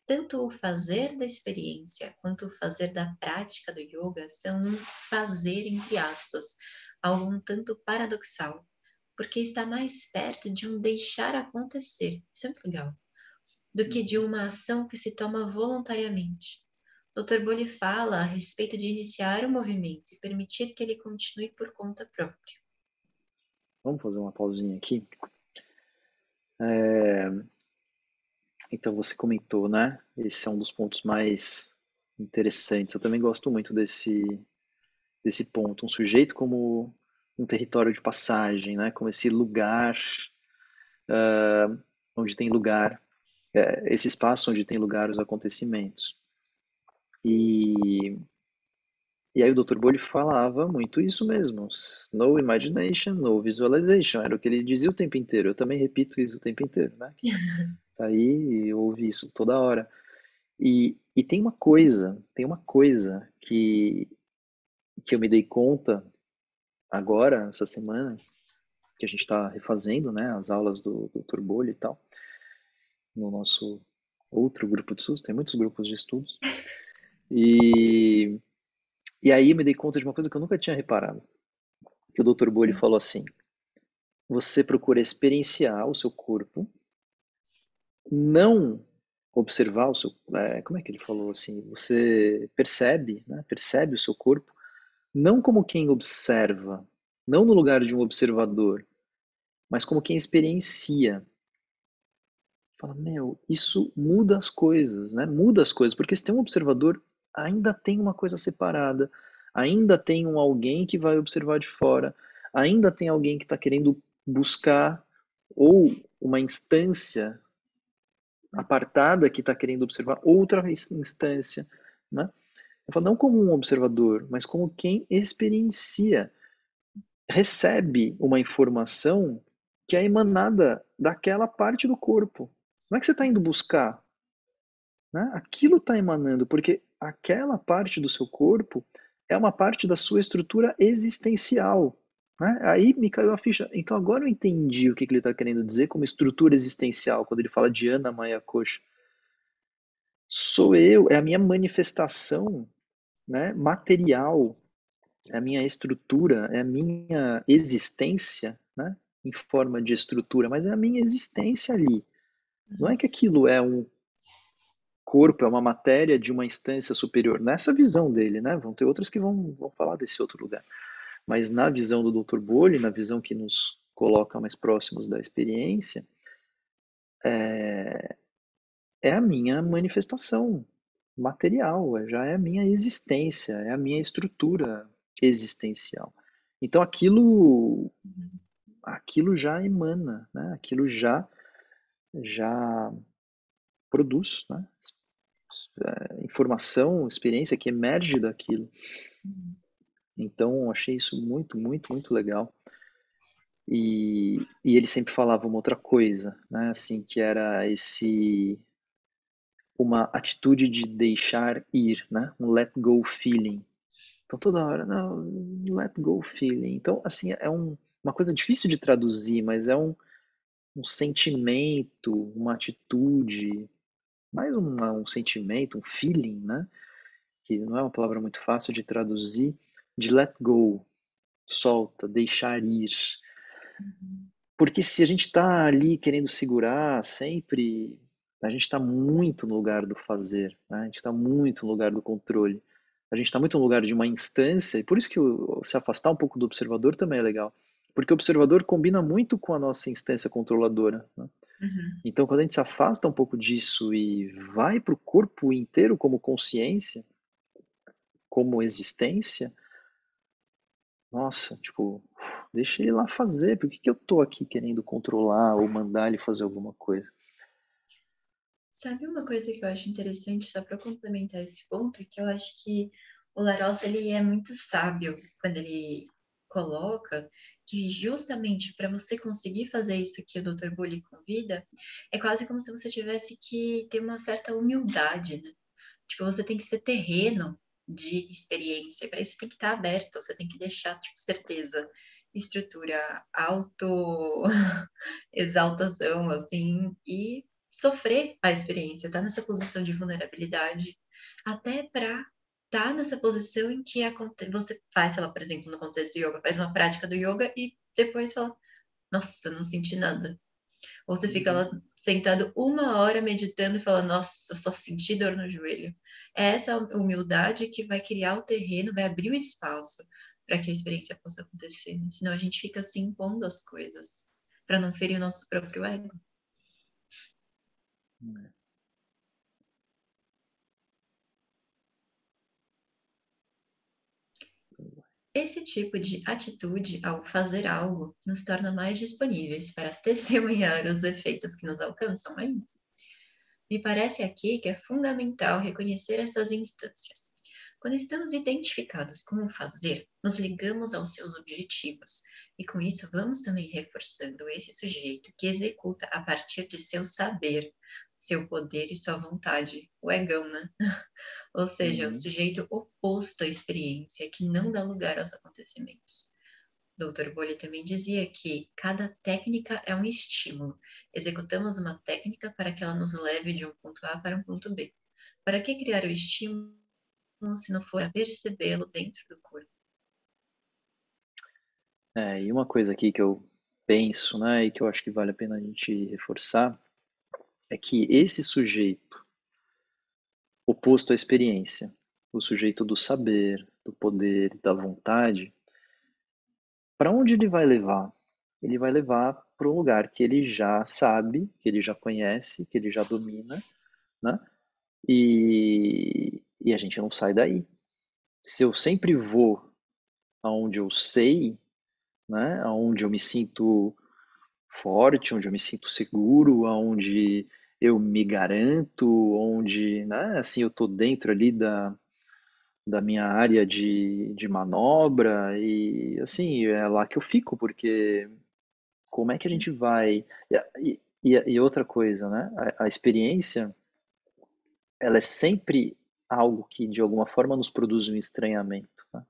Tanto o fazer da experiência quanto o fazer da prática do yoga são um fazer entre aspas, algo um tanto paradoxal, porque está mais perto de um deixar acontecer, isso é legal, do que de uma ação que se toma voluntariamente. Dr. Bolli fala a respeito de iniciar o movimento e permitir que ele continue por conta própria. Vamos fazer uma pausinha aqui. É... Então você comentou, né? Esse é um dos pontos mais interessantes. Eu também gosto muito desse desse ponto, um sujeito como um território de passagem, né? Como esse lugar uh, onde tem lugar, uh, esse espaço onde tem lugar os acontecimentos. E e aí o Dr. Bolli falava muito isso mesmo, no imagination, no visualization, era o que ele dizia o tempo inteiro. Eu também repito isso o tempo inteiro, né? Tá aí e ouve isso toda hora. E, e tem uma coisa, tem uma coisa que que eu me dei conta agora, essa semana, que a gente está refazendo, né, as aulas do, do Turbolho e tal, no nosso outro grupo de estudos, tem muitos grupos de estudos, e, e aí eu me dei conta de uma coisa que eu nunca tinha reparado, que o Dr. Bolli falou assim, você procura experienciar o seu corpo, não observar o seu, é, como é que ele falou assim, você percebe, né, percebe o seu corpo, não como quem observa, não no lugar de um observador, mas como quem experiencia. Fala, meu, isso muda as coisas, né? Muda as coisas, porque se tem um observador, ainda tem uma coisa separada, ainda tem um alguém que vai observar de fora, ainda tem alguém que está querendo buscar ou uma instância apartada que está querendo observar outra instância, né? Eu falo não como um observador, mas como quem experiencia, recebe uma informação que é emanada daquela parte do corpo. Não é que você está indo buscar. Né? Aquilo está emanando, porque aquela parte do seu corpo é uma parte da sua estrutura existencial. Né? Aí me caiu a ficha. Então agora eu entendi o que, que ele está querendo dizer como estrutura existencial, quando ele fala de Ana Maya Coxa. Sou eu, é a minha manifestação né, material, é a minha estrutura, é a minha existência, né, em forma de estrutura, mas é a minha existência ali. Não é que aquilo é um corpo, é uma matéria de uma instância superior. Nessa visão dele, né? Vão ter outras que vão, vão falar desse outro lugar. Mas na visão do Dr. Bolli, na visão que nos coloca mais próximos da experiência, é, é a minha manifestação, material, é, já é a minha existência, é a minha estrutura existencial. Então aquilo aquilo já emana, né? Aquilo já já produz, né? É, informação, experiência que emerge daquilo. Então achei isso muito, muito, muito legal. E, e ele sempre falava uma outra coisa, né? Assim que era esse uma atitude de deixar ir, né? Um let go feeling. Então toda hora, não, let go feeling. Então assim é um, uma coisa difícil de traduzir, mas é um, um sentimento, uma atitude, mais um, um sentimento, um feeling, né? Que não é uma palavra muito fácil de traduzir, de let go, solta, deixar ir. Porque se a gente está ali querendo segurar sempre a gente está muito no lugar do fazer, né? a gente está muito no lugar do controle, a gente está muito no lugar de uma instância, e por isso que o, se afastar um pouco do observador também é legal, porque o observador combina muito com a nossa instância controladora. Né? Uhum. Então, quando a gente se afasta um pouco disso e vai para o corpo inteiro como consciência, como existência, nossa, tipo, deixa ele lá fazer, por que, que eu tô aqui querendo controlar ou mandar ele fazer alguma coisa? Sabe uma coisa que eu acho interessante, só para complementar esse ponto, é que eu acho que o Larossa ele é muito sábio quando ele coloca que justamente para você conseguir fazer isso que o Dr. Bully convida, é quase como se você tivesse que ter uma certa humildade, né? Tipo, você tem que ser terreno de experiência, para isso tem que estar aberto, você tem que deixar, tipo, certeza, estrutura, auto exaltação, assim, e sofrer a experiência, estar tá nessa posição de vulnerabilidade, até para tá nessa posição em que você faz, sei lá, por exemplo, no contexto do yoga, faz uma prática do yoga e depois fala, nossa, não senti nada. Ou você fica lá uhum. sentado uma hora meditando e fala, nossa, só senti dor no joelho. É essa humildade que vai criar o terreno, vai abrir o espaço para que a experiência possa acontecer. Né? Senão a gente fica se impondo as coisas para não ferir o nosso próprio ego. Esse tipo de atitude, ao fazer algo, nos torna mais disponíveis para testemunhar os efeitos que nos alcançam, é isso? Me parece aqui que é fundamental reconhecer essas instâncias. Quando estamos identificados com o fazer, nos ligamos aos seus objetivos, e com isso vamos também reforçando esse sujeito que executa a partir de seu saber, seu poder e sua vontade, o egão, né? Ou seja, uhum. o sujeito oposto à experiência, que não dá lugar aos acontecimentos. Dr. Bolli também dizia que cada técnica é um estímulo. Executamos uma técnica para que ela nos leve de um ponto A para um ponto B. Para que criar o estímulo se não for percebê-lo dentro do corpo? É, e uma coisa aqui que eu penso, né, e que eu acho que vale a pena a gente reforçar, é que esse sujeito oposto à experiência, o sujeito do saber, do poder, da vontade, para onde ele vai levar? Ele vai levar para um lugar que ele já sabe, que ele já conhece, que ele já domina, né? E, e a gente não sai daí. Se eu sempre vou aonde eu sei, né? Aonde eu me sinto forte, onde eu me sinto seguro, aonde eu me garanto, onde, né, assim, eu estou dentro ali da, da minha área de, de manobra e, assim, é lá que eu fico, porque como é que a gente vai... E, e, e outra coisa, né, a, a experiência, ela é sempre algo que, de alguma forma, nos produz um estranhamento, né?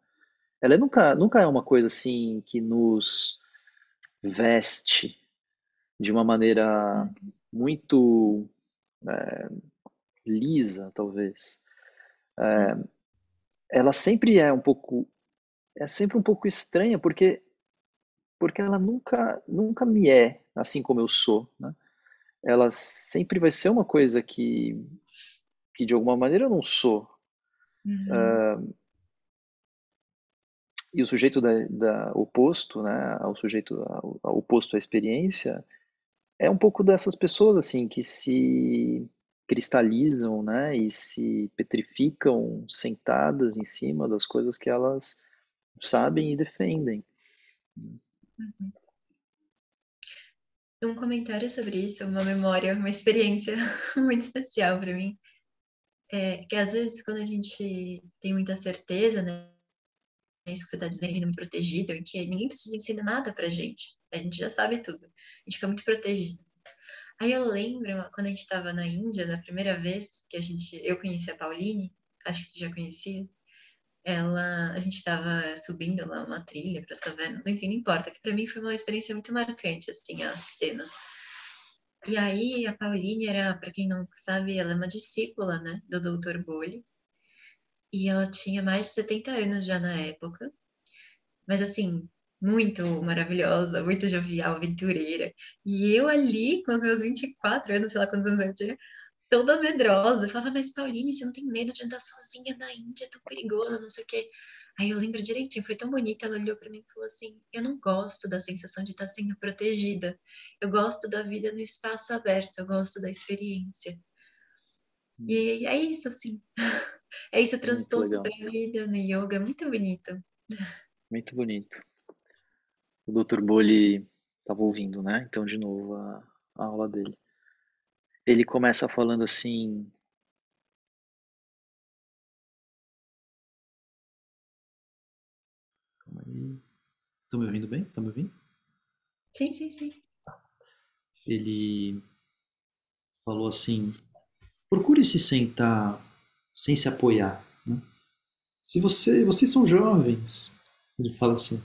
Ela é nunca, nunca é uma coisa, assim, que nos veste de uma maneira muito é, lisa, talvez. É, ela sempre é um pouco é sempre um pouco estranha porque porque ela nunca nunca me é assim como eu sou, né? Ela sempre vai ser uma coisa que que de alguma maneira eu não sou. Uhum. Uh, e o sujeito da, da, oposto, né, ao sujeito ao oposto à experiência, é um pouco dessas pessoas assim que se cristalizam, né, e se petrificam sentadas em cima das coisas que elas sabem e defendem. Uhum. Um comentário sobre isso, uma memória, uma experiência muito especial para mim, é que às vezes quando a gente tem muita certeza, né, isso que você está dizendo, protegido, em que ninguém precisa ensinar nada para gente, a gente já sabe tudo, a gente fica muito protegido. Aí eu lembro quando a gente estava na Índia, na primeira vez que a gente, eu conheci a Pauline, acho que você já conhecia, ela, a gente estava subindo lá uma trilha para as cavernas, enfim, não importa, que para mim foi uma experiência muito marcante, assim, a cena. E aí a Pauline era, para quem não sabe, ela é uma discípula, né, do Dr. Bolli, e ela tinha mais de 70 anos já na época, mas assim, muito maravilhosa, muito jovial, aventureira. E eu ali, com os meus 24 anos, sei lá quantos anos eu tinha, toda medrosa. Eu falava, mas Pauline, você não tem medo de andar sozinha na Índia, é tão perigoso, não sei o quê. Aí eu lembro direitinho, foi tão bonita, ela olhou para mim e falou assim: Eu não gosto da sensação de estar sendo protegida. Eu gosto da vida no espaço aberto, eu gosto da experiência. E é isso, assim. É isso transposto para a vida no yoga, é muito bonito. Muito bonito o Dr. Bolli estava ouvindo, né? Então, de novo, a, a aula dele. Ele começa falando assim. Calma aí. Estão me ouvindo bem? Estão me ouvindo? Sim, sim, sim. Ele falou assim: procure se sentar sem se apoiar. Né? Se você, vocês são jovens, ele fala assim,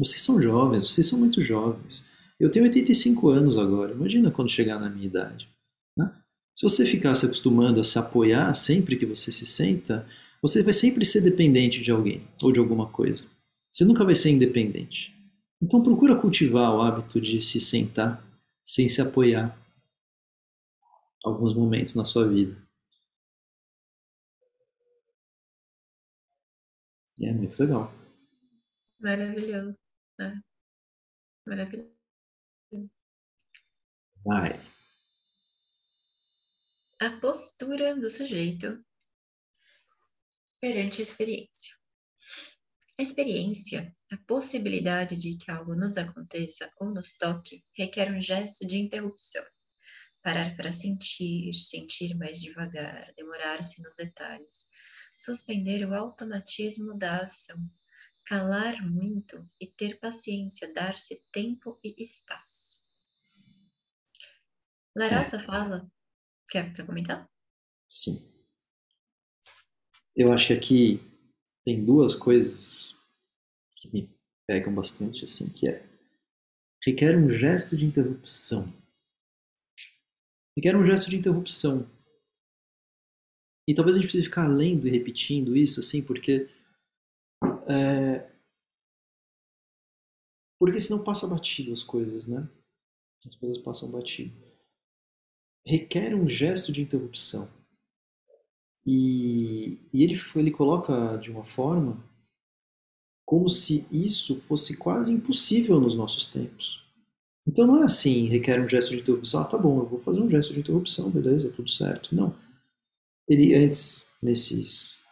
vocês são jovens, vocês são muito jovens. Eu tenho 85 anos agora, imagina quando chegar na minha idade. Né? Se você ficar se acostumando a se apoiar sempre que você se senta, você vai sempre ser dependente de alguém ou de alguma coisa. Você nunca vai ser independente. Então procura cultivar o hábito de se sentar sem se apoiar alguns momentos na sua vida. E é muito legal. Maravilhoso. É. Maravilhoso. Vai. A postura do sujeito perante a experiência. A experiência, a possibilidade de que algo nos aconteça ou nos toque, requer um gesto de interrupção. Parar para sentir, sentir mais devagar, demorar-se nos detalhes, suspender o automatismo da ação, calar muito e ter paciência, dar-se tempo e espaço. Larosa é. fala. Quer, quer comentar? Sim. Eu acho que aqui tem duas coisas que me pegam bastante, assim, que é requer um gesto de interrupção. Requer um gesto de interrupção. E talvez a gente precise ficar lendo e repetindo isso, assim, porque é... Porque senão passa batido as coisas, né? As coisas passam batido. Requer um gesto de interrupção. E, e ele, ele coloca de uma forma como se isso fosse quase impossível nos nossos tempos. Então não é assim, requer um gesto de interrupção. Ah, tá bom, eu vou fazer um gesto de interrupção, beleza, tudo certo. Não. Ele antes, nesses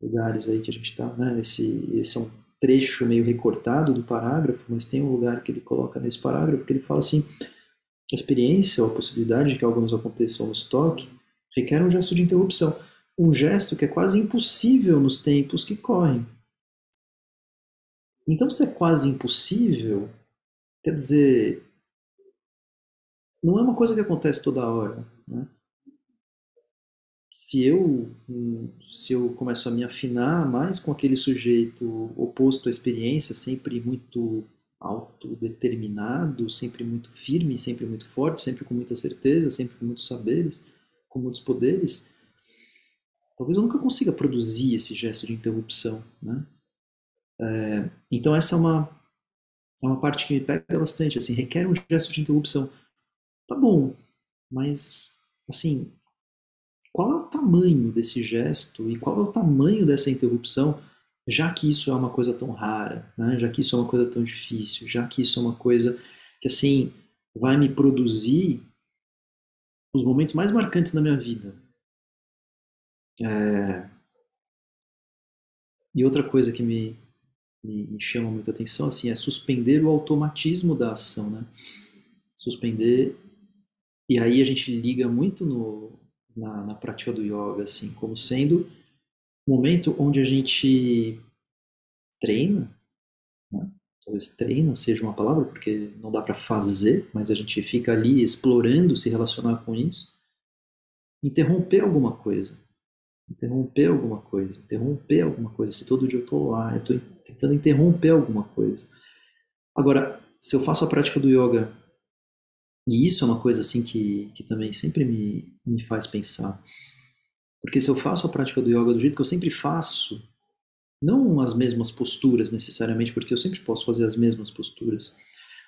lugares aí que a gente está, né? Esse, esse é um trecho meio recortado do parágrafo, mas tem um lugar que ele coloca nesse parágrafo que ele fala assim: a experiência ou a possibilidade de que algo nos aconteça ou nos toque requer um gesto de interrupção, um gesto que é quase impossível nos tempos que correm. Então, se é quase impossível, quer dizer, não é uma coisa que acontece toda hora, né? Se eu se eu começo a me afinar mais com aquele sujeito oposto à experiência, sempre muito autodeterminado, sempre muito firme, sempre muito forte, sempre com muita certeza, sempre com muitos saberes, com muitos poderes, talvez eu nunca consiga produzir esse gesto de interrupção, né? É, então essa é uma é uma parte que me pega bastante, assim, requer um gesto de interrupção. Tá bom, mas assim, qual é o tamanho desse gesto e qual é o tamanho dessa interrupção, já que isso é uma coisa tão rara, né? já que isso é uma coisa tão difícil, já que isso é uma coisa que assim vai me produzir os momentos mais marcantes da minha vida. É... E outra coisa que me, me, chama muita atenção assim, é suspender o automatismo da ação. Né? Suspender. E aí a gente liga muito no, na, na prática do yoga, assim, como sendo um momento onde a gente treina, né? talvez treina seja uma palavra, porque não dá para fazer, mas a gente fica ali explorando se relacionar com isso, interromper alguma coisa, interromper alguma coisa, interromper alguma coisa. Se todo dia eu estou lá, eu estou tentando interromper alguma coisa. Agora, se eu faço a prática do yoga, e isso é uma coisa assim que, que também sempre me, me faz pensar, porque se eu faço a prática do yoga do jeito que eu sempre faço, não as mesmas posturas necessariamente, porque eu sempre posso fazer as mesmas posturas.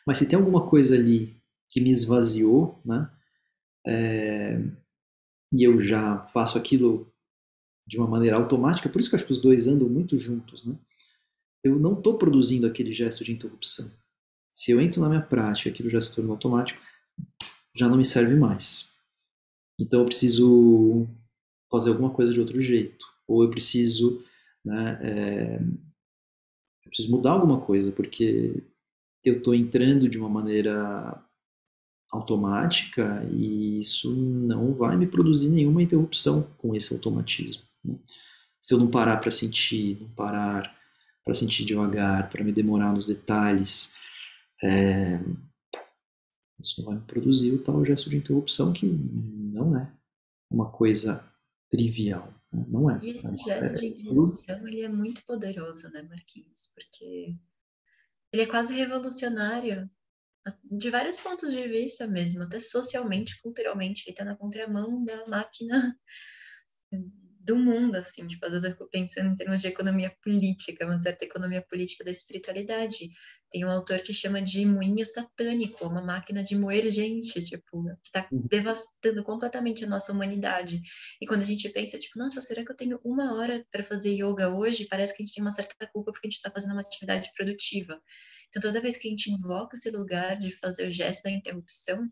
Mas se tem alguma coisa ali que me esvaziou, né? É, e eu já faço aquilo de uma maneira automática, por isso que eu acho que os dois andam muito juntos, né? Eu não estou produzindo aquele gesto de interrupção. Se eu entro na minha prática, aquilo já se tornou automático, já não me serve mais. Então eu preciso fazer alguma coisa de outro jeito, ou eu preciso né? É, eu preciso mudar alguma coisa, porque eu estou entrando de uma maneira automática e isso não vai me produzir nenhuma interrupção com esse automatismo. Né? Se eu não parar para sentir, não parar para sentir devagar, para me demorar nos detalhes, é, isso vai produzir o tal gesto de interrupção que não é uma coisa trivial. Não é. E esse é gesto de interrupção, ele é muito poderoso, né, Marquinhos? Porque ele é quase revolucionário de vários pontos de vista mesmo, até socialmente, culturalmente, ele está na contramão da máquina do mundo, assim, tipo, às vezes eu fico pensando em termos de economia política, uma certa economia política da espiritualidade. Tem um autor que chama de moinho satânico, uma máquina de moer gente, tipo, que está uhum. devastando completamente a nossa humanidade. E quando a gente pensa, tipo, nossa, será que eu tenho uma hora para fazer yoga hoje? Parece que a gente tem uma certa culpa porque a gente está fazendo uma atividade produtiva. Então, toda vez que a gente invoca esse lugar de fazer o gesto da interrupção,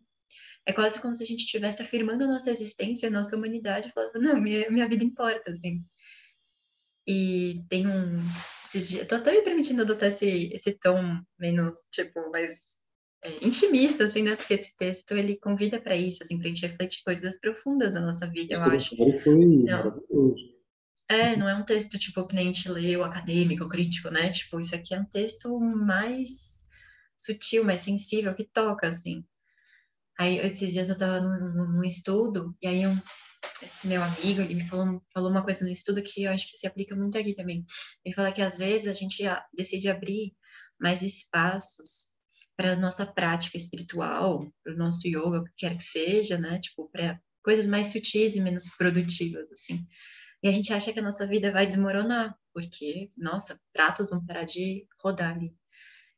é quase como se a gente estivesse afirmando a nossa existência, a nossa humanidade, falando, não, minha, minha vida importa, assim. E tem um. Esses tô até me permitindo adotar esse, esse tom menos, tipo, mais é, intimista, assim, né? Porque esse texto ele convida para isso, assim, para a gente refletir coisas profundas da nossa vida, eu acho. Foi. É, não é um texto, tipo, que nem a gente lê o acadêmico, o crítico, né? Tipo, isso aqui é um texto mais sutil, mais sensível, que toca, assim. Aí, esses dias eu estava num, num, estudo, e aí um, esse meu amigo, ele me falou, falou uma coisa no estudo que eu acho que se aplica muito aqui também. Ele fala que às vezes a gente decide abrir mais espaços para nossa prática espiritual, para o nosso yoga, o que quer que seja, né? Tipo, para coisas mais sutis e menos produtivas, assim. E a gente acha que a nossa vida vai desmoronar, porque, nossa, pratos vão parar de rodar ali.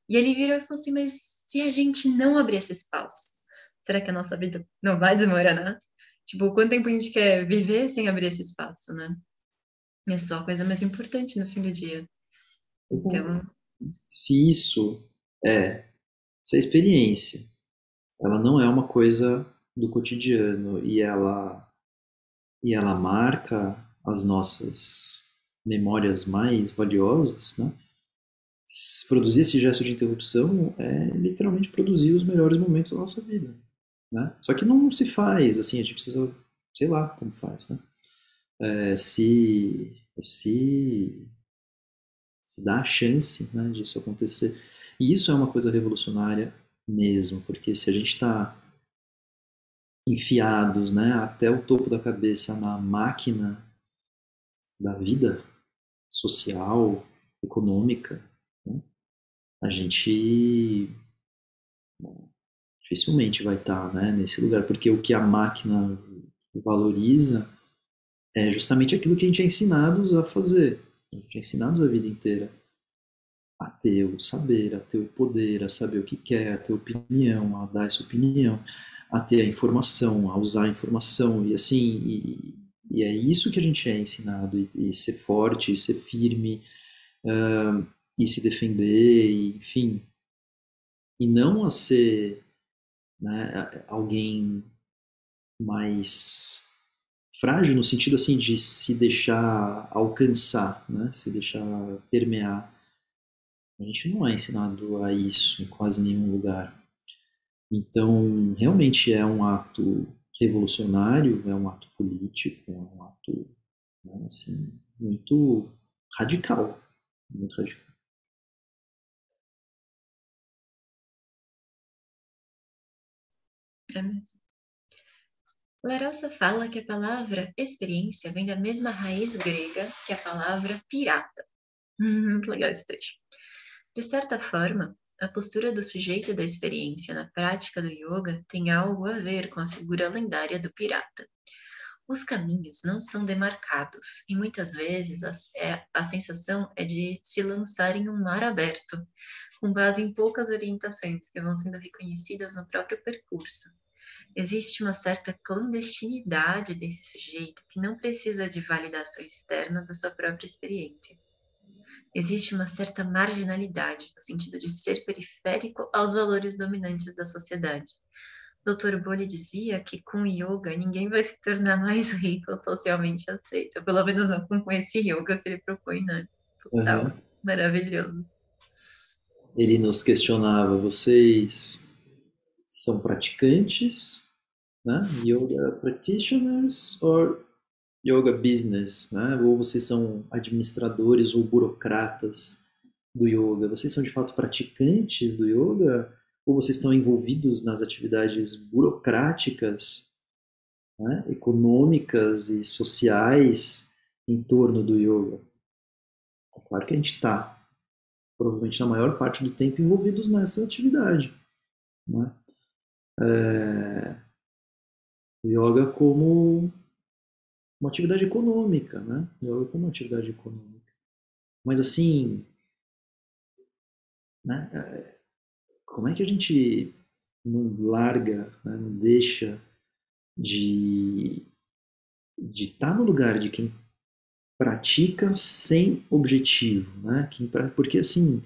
E ele virou e falou assim: mas se a gente não abrir esse espaço, será que a nossa vida não vai desmoronar? Tipo, quanto tempo a gente quer viver sem abrir esse espaço, né? É só a coisa mais importante no fim do dia. Então... Se isso é, se a experiência, ela não é uma coisa do cotidiano e ela e ela marca as nossas memórias mais valiosas, né? Produzir esse gesto de interrupção é literalmente produzir os melhores momentos da nossa vida. Né? Só que não se faz, assim, a gente precisa, sei lá como faz, né? É, se, se, se dá a chance né, disso acontecer. E isso é uma coisa revolucionária mesmo, porque se a gente está enfiados né, até o topo da cabeça na máquina da vida social, econômica, né, a gente dificilmente vai estar né, nesse lugar, porque o que a máquina valoriza é justamente aquilo que a gente é ensinados a fazer, a gente é ensinados a vida inteira. A ter o saber, a ter o poder, a saber o que quer, a ter opinião, a dar essa opinião, a ter a informação, a usar a informação, e assim, e, e é isso que a gente é ensinado, e, e ser forte, e ser firme, uh, e se defender, e, enfim, e não a ser né, alguém mais frágil no sentido assim de se deixar alcançar, né? Se deixar permear. A gente não é ensinado a isso em quase nenhum lugar. Então, realmente é um ato revolucionário, é um ato político, é um ato né, assim, muito radical, muito radical. É mesmo. Larossa fala que a palavra experiência vem da mesma raiz grega que a palavra pirata. Muito legal esse trecho. De certa forma, a postura do sujeito da experiência na prática do yoga tem algo a ver com a figura lendária do pirata. Os caminhos não são demarcados e muitas vezes a, é, a sensação é de se lançar em um mar aberto, com base em poucas orientações que vão sendo reconhecidas no próprio percurso existe uma certa clandestinidade desse sujeito que não precisa de validação externa da sua própria experiência. Existe uma certa marginalidade, no sentido de ser periférico aos valores dominantes da sociedade. Dr. Bolli dizia que com yoga ninguém vai se tornar mais rico socialmente aceito, pelo menos não com esse yoga que ele propõe, né? Total, uhum. maravilhoso. Ele nos questionava, vocês são praticantes, né? Yoga practitioners or yoga business, né? Ou vocês são administradores ou burocratas do yoga? Vocês são de fato praticantes do yoga ou vocês estão envolvidos nas atividades burocráticas, né? econômicas e sociais em torno do yoga? É claro que a gente está, provavelmente na maior parte do tempo, envolvidos nessa atividade. Né? é, yoga como uma atividade econômica, né? Yoga como uma atividade econômica. Mas assim, né? É, como é que a gente não larga, né? não deixa de de estar tá no lugar de quem pratica sem objetivo, né? Porque assim,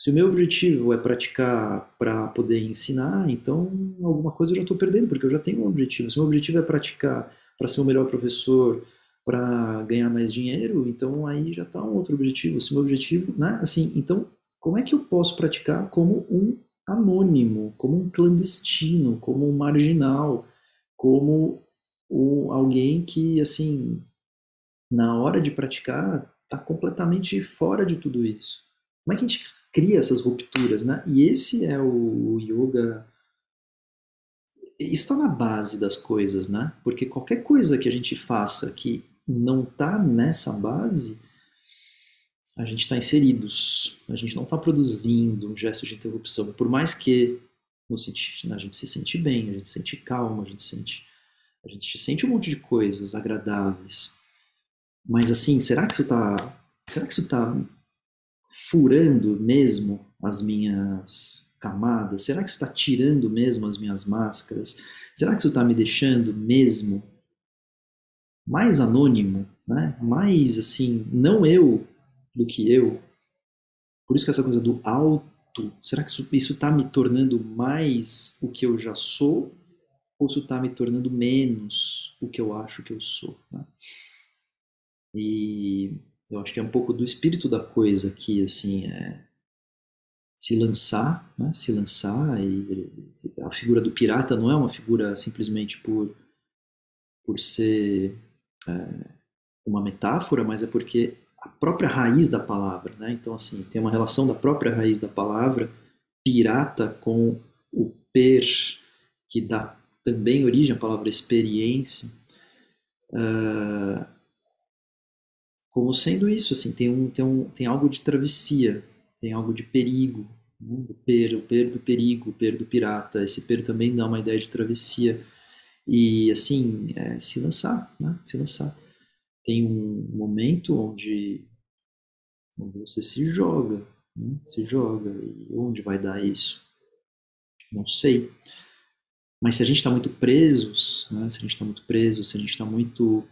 se o meu objetivo é praticar para poder ensinar, então alguma coisa eu já estou perdendo, porque eu já tenho um objetivo. Se o meu objetivo é praticar para ser o melhor professor, para ganhar mais dinheiro, então aí já está um outro objetivo. Se o meu objetivo, né? Assim, então, como é que eu posso praticar como um anônimo, como um clandestino, como um marginal, como um, alguém que, assim, na hora de praticar, está completamente fora de tudo isso? Como é que a gente cria essas rupturas, né? E esse é o yoga. Isso está na base das coisas, né? Porque qualquer coisa que a gente faça que não está nessa base, a gente está inseridos, a gente não está produzindo um gesto de interrupção. Por mais que sentido, a gente se sente bem, a gente sente calma, a gente sente, a gente sente um monte de coisas agradáveis. Mas assim, será que isso está, será que isso está furando mesmo as minhas camadas? Será que isso está tirando mesmo as minhas máscaras? Será que isso está me deixando mesmo mais anônimo, né? mais assim, não eu do que eu? Por isso que essa coisa do alto, será que isso está me tornando mais o que eu já sou? Ou isso está me tornando menos o que eu acho que eu sou? Né? E eu acho que é um pouco do espírito da coisa aqui, assim, é se lançar, né? se lançar e a figura do pirata não é uma figura simplesmente por por ser é, uma metáfora, mas é porque a própria raiz da palavra, né? Então assim tem uma relação da própria raiz da palavra pirata com o per que dá também origem à palavra experiência. Uh, como sendo isso, assim, tem, um, tem, um, tem algo de travessia, tem algo de perigo, né? o per, o per do perigo, o per do pirata, esse per também dá uma ideia de travessia, e assim, é, se lançar, né? se lançar. Tem um momento onde, onde você se joga, né? se joga, e onde vai dar isso? Não sei. Mas se a gente está muito presos, né? se a gente está muito preso, se a gente está muito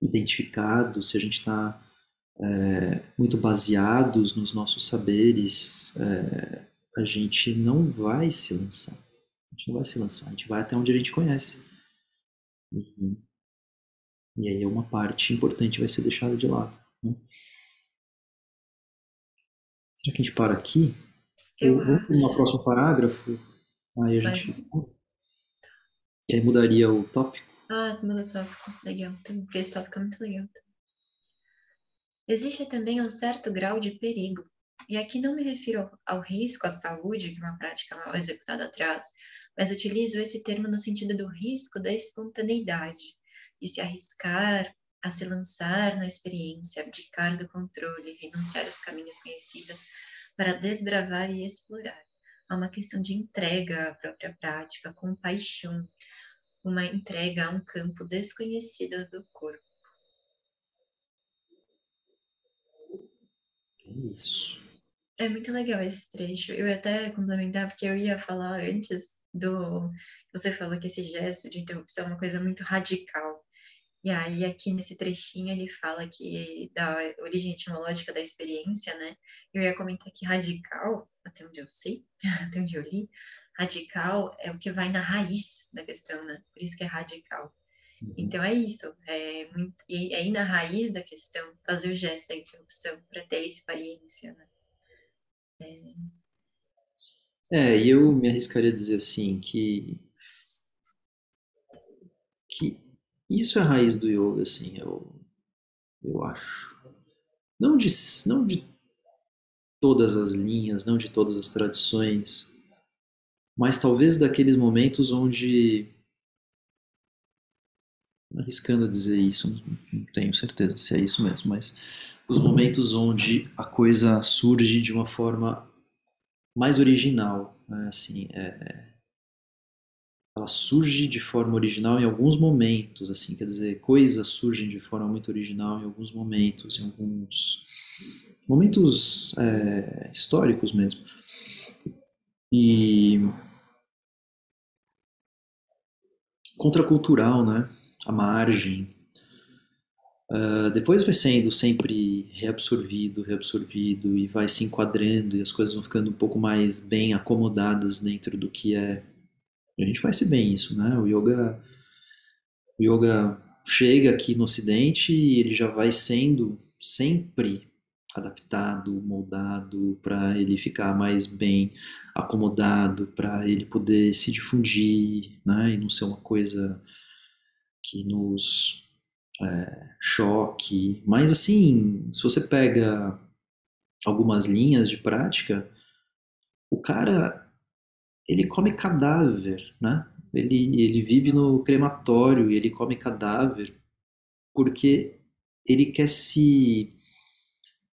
identificado, se a gente está é, muito baseados nos nossos saberes, é, a gente não vai se lançar. A gente não vai se lançar, a gente vai até onde a gente conhece. Uhum. E aí uma parte importante vai ser deixada de lado. Né? Será que a gente para aqui? Eu Ou, no próximo parágrafo, aí a gente. E aí mudaria o tópico? Ah, muda o tópico. Legal. Porque esse tópico é muito legal. Existe também um certo grau de perigo. E aqui não me refiro ao risco à saúde que uma prática mal executada traz, mas utilizo esse termo no sentido do risco da espontaneidade, de se arriscar a se lançar na experiência, abdicar do controle, renunciar aos caminhos conhecidos para desbravar e explorar. Há uma questão de entrega à própria prática, com paixão, uma entrega a um campo desconhecido do corpo. Isso. É muito legal esse trecho. Eu ia até complementar, porque eu ia falar antes do. Você falou que esse gesto de interrupção é uma coisa muito radical. E aí, aqui nesse trechinho, ele fala que da origem etimológica da experiência, né? Eu ia comentar que radical, até onde eu sei, até onde eu li, radical é o que vai na raiz da questão, né? Por isso que é radical. Uhum. Então é isso, é, muito, e aí na raiz da questão, fazer o gesto da interrupção para ter experiência, né? É... é, e eu me arriscaria a dizer assim que que isso é a raiz do yoga, assim, eu, eu acho. Não de, não de todas as linhas, não de todas as tradições, mas talvez daqueles momentos onde. Arriscando dizer isso, não tenho certeza se é isso mesmo, mas os momentos onde a coisa surge de uma forma mais original, né? assim, é, ela surge de forma original em alguns momentos, assim, quer dizer, coisas surgem de forma muito original em alguns momentos, em alguns momentos é, históricos mesmo. E contracultural, né? A margem. Uh, depois vai sendo sempre reabsorvido, reabsorvido e vai se enquadrando e as coisas vão ficando um pouco mais bem acomodadas dentro do que é a gente conhece bem isso, né? O yoga, o yoga chega aqui no Ocidente e ele já vai sendo sempre adaptado, moldado para ele ficar mais bem acomodado, para ele poder se difundir, né? E não ser uma coisa que nos é, choque. Mas assim, se você pega algumas linhas de prática, o cara ele come cadáver, né? Ele, ele vive no crematório e ele come cadáver porque ele quer se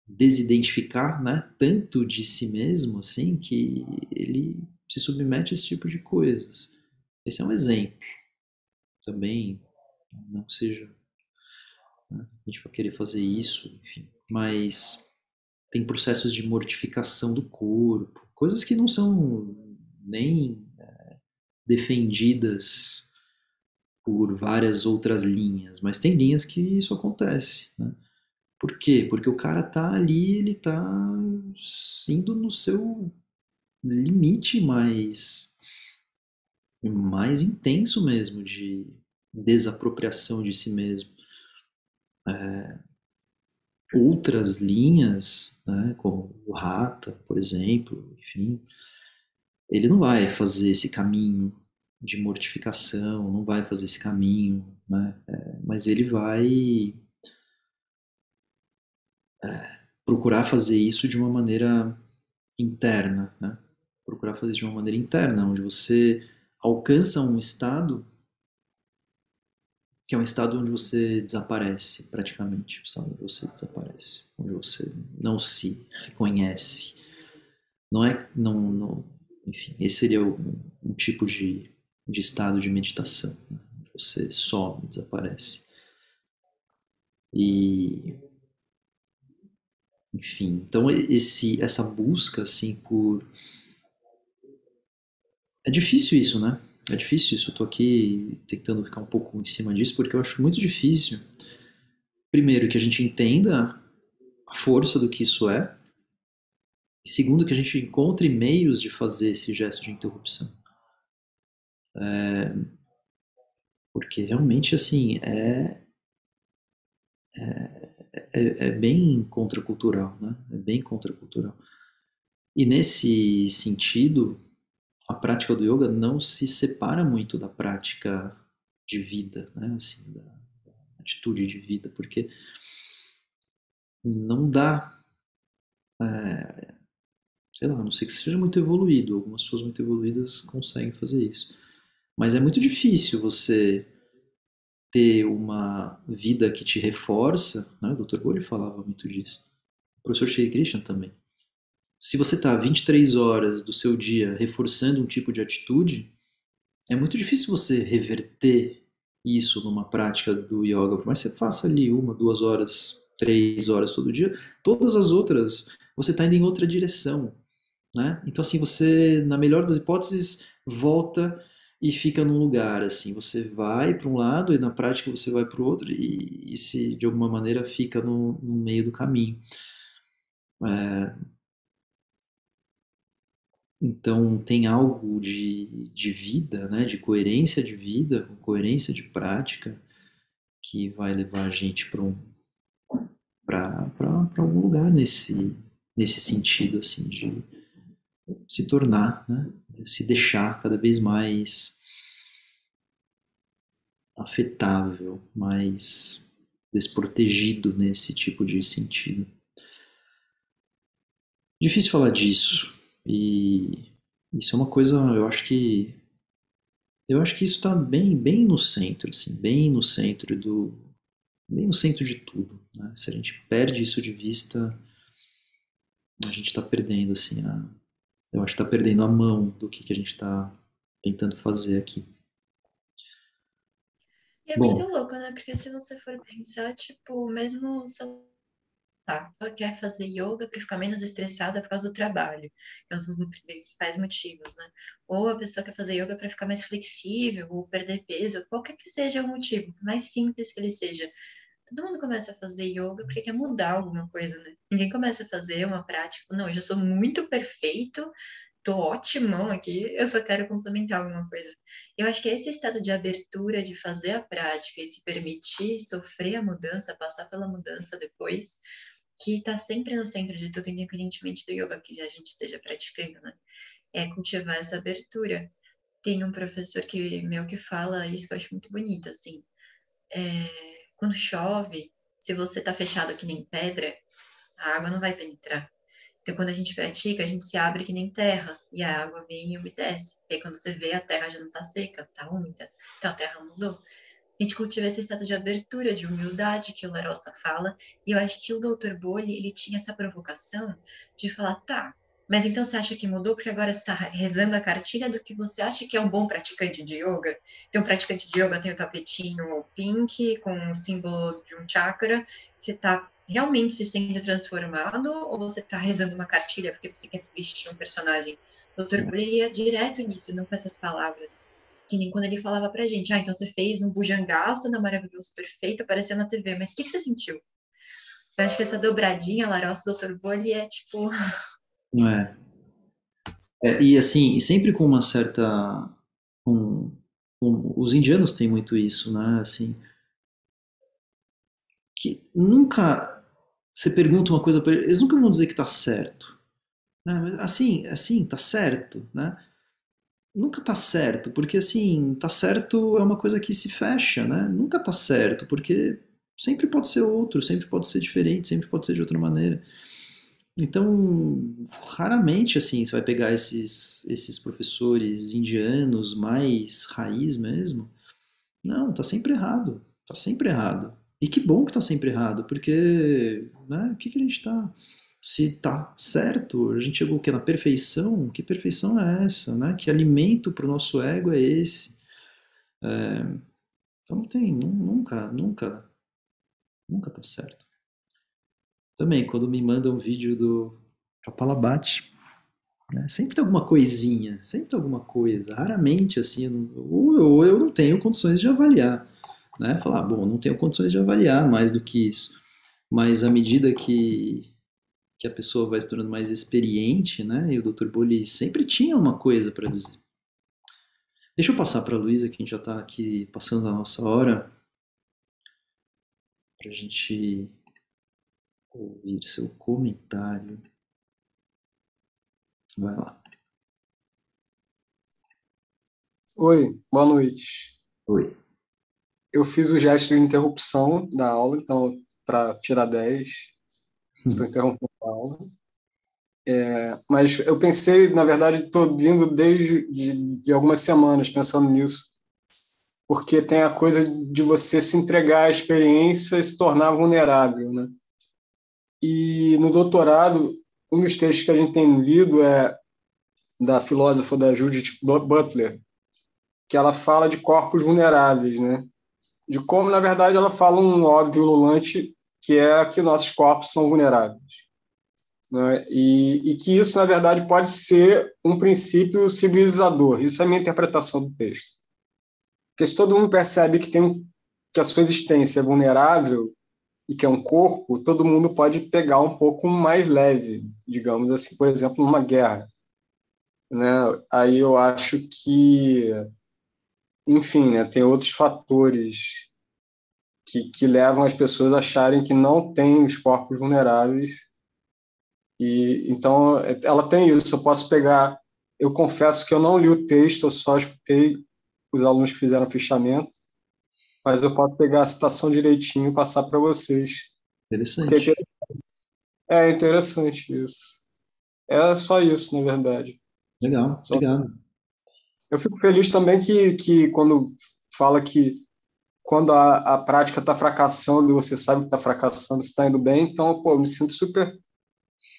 desidentificar, né? Tanto de si mesmo, assim, que ele se submete a esse tipo de coisas. Esse é um exemplo. Também não seja né? a gente vai querer fazer isso, enfim. Mas tem processos de mortificação do corpo, coisas que não são nem é, defendidas por várias outras linhas, mas tem linhas que isso acontece, né? Por quê? Porque o cara tá ali, ele tá indo no seu limite mais mais intenso mesmo de desapropriação de si mesmo. É, outras linhas, né, como o Rata, por exemplo, enfim, ele não vai fazer esse caminho de mortificação, não vai fazer esse caminho, né? É, mas ele vai é, procurar fazer isso de uma maneira interna, né? Procurar fazer de uma maneira interna, onde você alcança um estado que é um estado onde você desaparece praticamente, onde você desaparece, onde você não se reconhece. Não é, não, não enfim, esse seria um, um tipo de, de estado de meditação. Né? Você some, desaparece. E enfim, então esse essa busca assim por é difícil isso, né? É difícil isso. Eu tô aqui tentando ficar um pouco em cima disso porque eu acho muito difícil. Primeiro que a gente entenda a força do que isso é, e segundo, que a gente encontre meios de fazer esse gesto de interrupção. É, porque realmente, assim, é, é, é, é bem contracultural, né? É bem contracultural. E nesse sentido, a prática do yoga não se separa muito da prática de vida, né? Assim, da, atitude de vida, porque não dá, é, sei lá, a não sei que seja muito evoluído, algumas pessoas muito evoluídas conseguem fazer isso, mas é muito difícil você ter uma vida que te reforça, né? o Dr. Gori falava muito disso, o professor Shri Krishna também. Se você está 23 horas do seu dia reforçando um tipo de atitude, é muito difícil você reverter isso numa prática do yoga, que você faça ali uma, duas horas, três horas todo dia, todas as outras você está indo em outra direção, né? Então assim você, na melhor das hipóteses, volta e fica num lugar, assim, você vai para um lado e na prática você vai para o outro e, e, se de alguma maneira fica no, no meio do caminho. É, então tem algo de, de vida, né, de coerência de vida, coerência de prática, que vai levar a gente para um, para algum lugar nesse, nesse sentido, assim, de se tornar, né? se deixar cada vez mais afetável, mais desprotegido nesse tipo de sentido. Difícil falar disso e isso é uma coisa, eu acho que eu acho que isso está bem, bem no centro, assim, bem no centro do, bem no centro de tudo. Né? Se a gente perde isso de vista, a gente está perdendo, assim, a, eu acho que está perdendo a mão do que, que a gente está tentando fazer aqui. E é Bom, muito louco, né? Porque se você for pensar, tipo, mesmo se tá, só quer fazer yoga para ficar menos estressada por causa do trabalho, que é um dos principais motivos, né? Ou a pessoa quer fazer yoga para ficar mais flexível, ou perder peso, qualquer que seja o motivo, mais simples que ele seja. Todo mundo começa a fazer yoga porque quer mudar alguma coisa, né? Ninguém começa a fazer uma prática, não, eu já sou muito perfeito, tô ótimão aqui, eu só quero complementar alguma coisa. Eu acho que esse estado de abertura, de fazer a prática e se permitir sofrer a mudança, passar pela mudança depois, que está sempre no centro de tudo, independentemente do yoga que a gente esteja praticando, né? É cultivar essa abertura. Tem um professor que meu que fala isso que eu acho muito bonito, assim. É quando chove, se você está fechado que nem pedra, a água não vai penetrar. Então, quando a gente pratica, a gente se abre que nem terra e a água vem e umedece. E aí, quando você vê, a terra já não está seca, está úmida. Então, a terra mudou. A gente cultiva esse estado de abertura, de humildade que o Larossa fala. E eu acho que o Dr. Bolli, ele tinha essa provocação de falar, tá, mas então você acha que mudou porque agora está rezando a cartilha do que você acha que é um bom praticante de yoga? Então, um praticante de yoga tem o tapetinho pink com o símbolo de um chakra. Você está realmente se sendo transformado ou você está rezando uma cartilha porque você quer vestir um personagem? O Dr. Bully ia direto nisso, não com essas palavras. Que nem quando ele falava pra gente, ah, então você fez um bujangaço Maravilhoso Perfeito, apareceu na TV, mas o que, você sentiu? Eu acho que essa dobradinha, Larossa, Dr. Bully, é tipo é. é. e assim, sempre com uma certa. Com, com, os indianos têm muito isso, né? Assim, que nunca. Você pergunta uma coisa para eles, eles nunca vão dizer que tá certo. Né? Mas, assim, assim, tá certo, né? Nunca tá certo, porque assim, tá certo é uma coisa que se fecha, né? Nunca tá certo, porque sempre pode ser outro, sempre pode ser diferente, sempre pode ser de outra maneira. Então, raramente assim, você vai pegar esses, esses professores indianos mais raiz mesmo. Não, tá sempre errado. Tá sempre errado. E que bom que tá sempre errado, porque, né, o que, que a gente tá... Se tá certo, a gente chegou o quê? Na perfeição? Que perfeição é essa, né? Que alimento para o nosso ego é esse? É, então não tem, nunca, nunca, nunca tá certo. Também, quando me mandam um vídeo do Kapalabhati, né, sempre tem alguma coisinha, sempre tem alguma coisa. Raramente, assim, ou eu, ou eu não tenho condições de avaliar. Né? Falar, bom, não tenho condições de avaliar mais do que isso. Mas à medida que, que a pessoa vai se tornando mais experiente, né? E o Dr. Bolli sempre tinha uma coisa para dizer. Deixa eu passar para a Luísa, que a gente já está aqui passando a nossa hora, para a gente ouvir seu comentário. Vai lá. Oi, boa noite. Oi. Eu fiz o gesto de interrupção da aula, então, para tirar 10, estou interrompendo a aula. É, mas eu pensei, na verdade, estou vindo desde de, de algumas semanas pensando nisso, porque tem a coisa de você se entregar à experiência e se tornar vulnerável, né? E no doutorado, um dos textos que a gente tem lido é da filósofa da Judith Butler, que ela fala de corpos vulneráveis, né? De como, na verdade, ela fala um óbvio lulante que é que nossos corpos são vulneráveis né? e, e, que isso, na verdade, pode ser um princípio civilizador. Isso é a minha interpretação do texto. Porque se todo mundo percebe que, tem, que a sua existência é vulnerável e que é um corpo, todo mundo pode pegar um pouco mais leve, digamos assim, por exemplo, numa guerra. Né? Aí eu acho que, enfim, né, tem outros fatores que, que levam as pessoas a acharem que não tem os corpos vulneráveis e então ela tem isso. Eu posso pegar. Eu confesso que eu não li o texto, eu só escutei os alunos que fizeram fichamento, mas eu posso pegar a citação direitinho e passar para vocês. Interessante. É interessante. É interessante isso. É só isso, na verdade. Legal, só... obrigado. Eu fico feliz também que, que quando fala que quando a, a prática está fracassando, você sabe que está fracassando, está indo bem, então, pô, me sinto super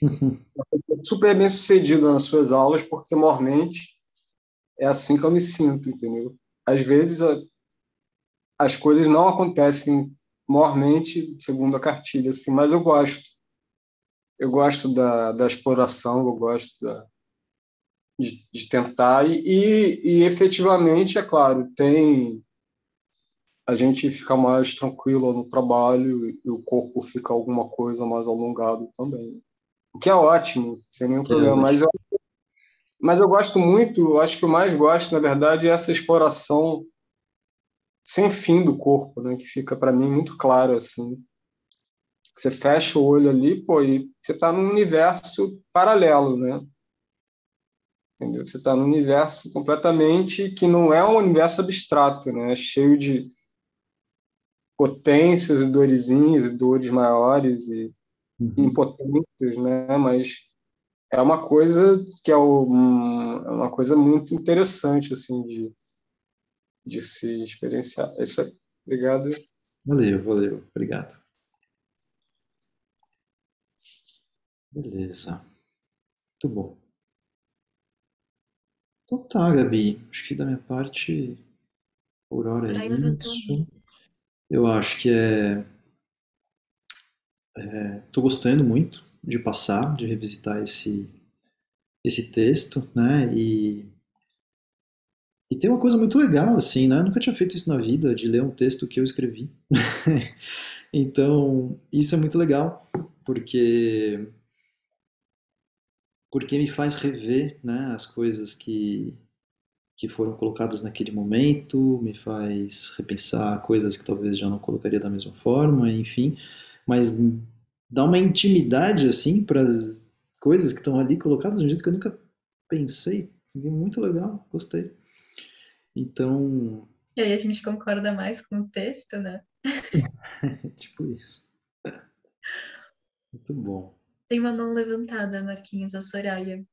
super bem sucedido nas suas aulas, porque mormente é assim que eu me sinto, entendeu? Às vezes as coisas não acontecem mormente segundo a cartilha, assim, mas eu gosto. Eu gosto da, da exploração, eu gosto da, de, de tentar, e, e, e efetivamente, é claro, tem a gente fica mais tranquilo no trabalho e o corpo fica alguma coisa mais alongado também o que é ótimo, sem nenhum problema. Mas eu, mas eu gosto muito, acho que o mais gosto, na verdade, é essa exploração sem fim do corpo, né? Que fica para mim muito claro assim. Você fecha o olho ali, pô, e você está num universo paralelo, né? Entendeu? Você está num universo completamente que não é um universo abstrato, né? É cheio de potências e dorezinhas e dores maiores e uhum. impotentes, né? Mas é uma coisa que é, um, é uma coisa muito interessante assim de, de se experienciar. É isso aí. Obrigado. Valeu, valeu. Obrigado. Beleza. Muito bom. Então tá, Gabi. Acho que da minha parte, por hora é isso. Eu acho que é Estou é, gostando muito de passar, de revisitar esse, esse texto, né? E, e tem uma coisa muito legal, assim, né? Eu nunca tinha feito isso na vida, de ler um texto que eu escrevi. então, isso é muito legal, porque porque me faz rever né, as coisas que, que foram colocadas naquele momento, me faz repensar coisas que talvez já não colocaria da mesma forma, enfim mas dá uma intimidade assim para as coisas que estão ali colocadas de um jeito que eu nunca pensei. Muito legal, gostei. Então. E aí a gente concorda mais com o texto, né? tipo isso. Muito bom. Tem uma mão levantada, Marquinhos, a Soraya.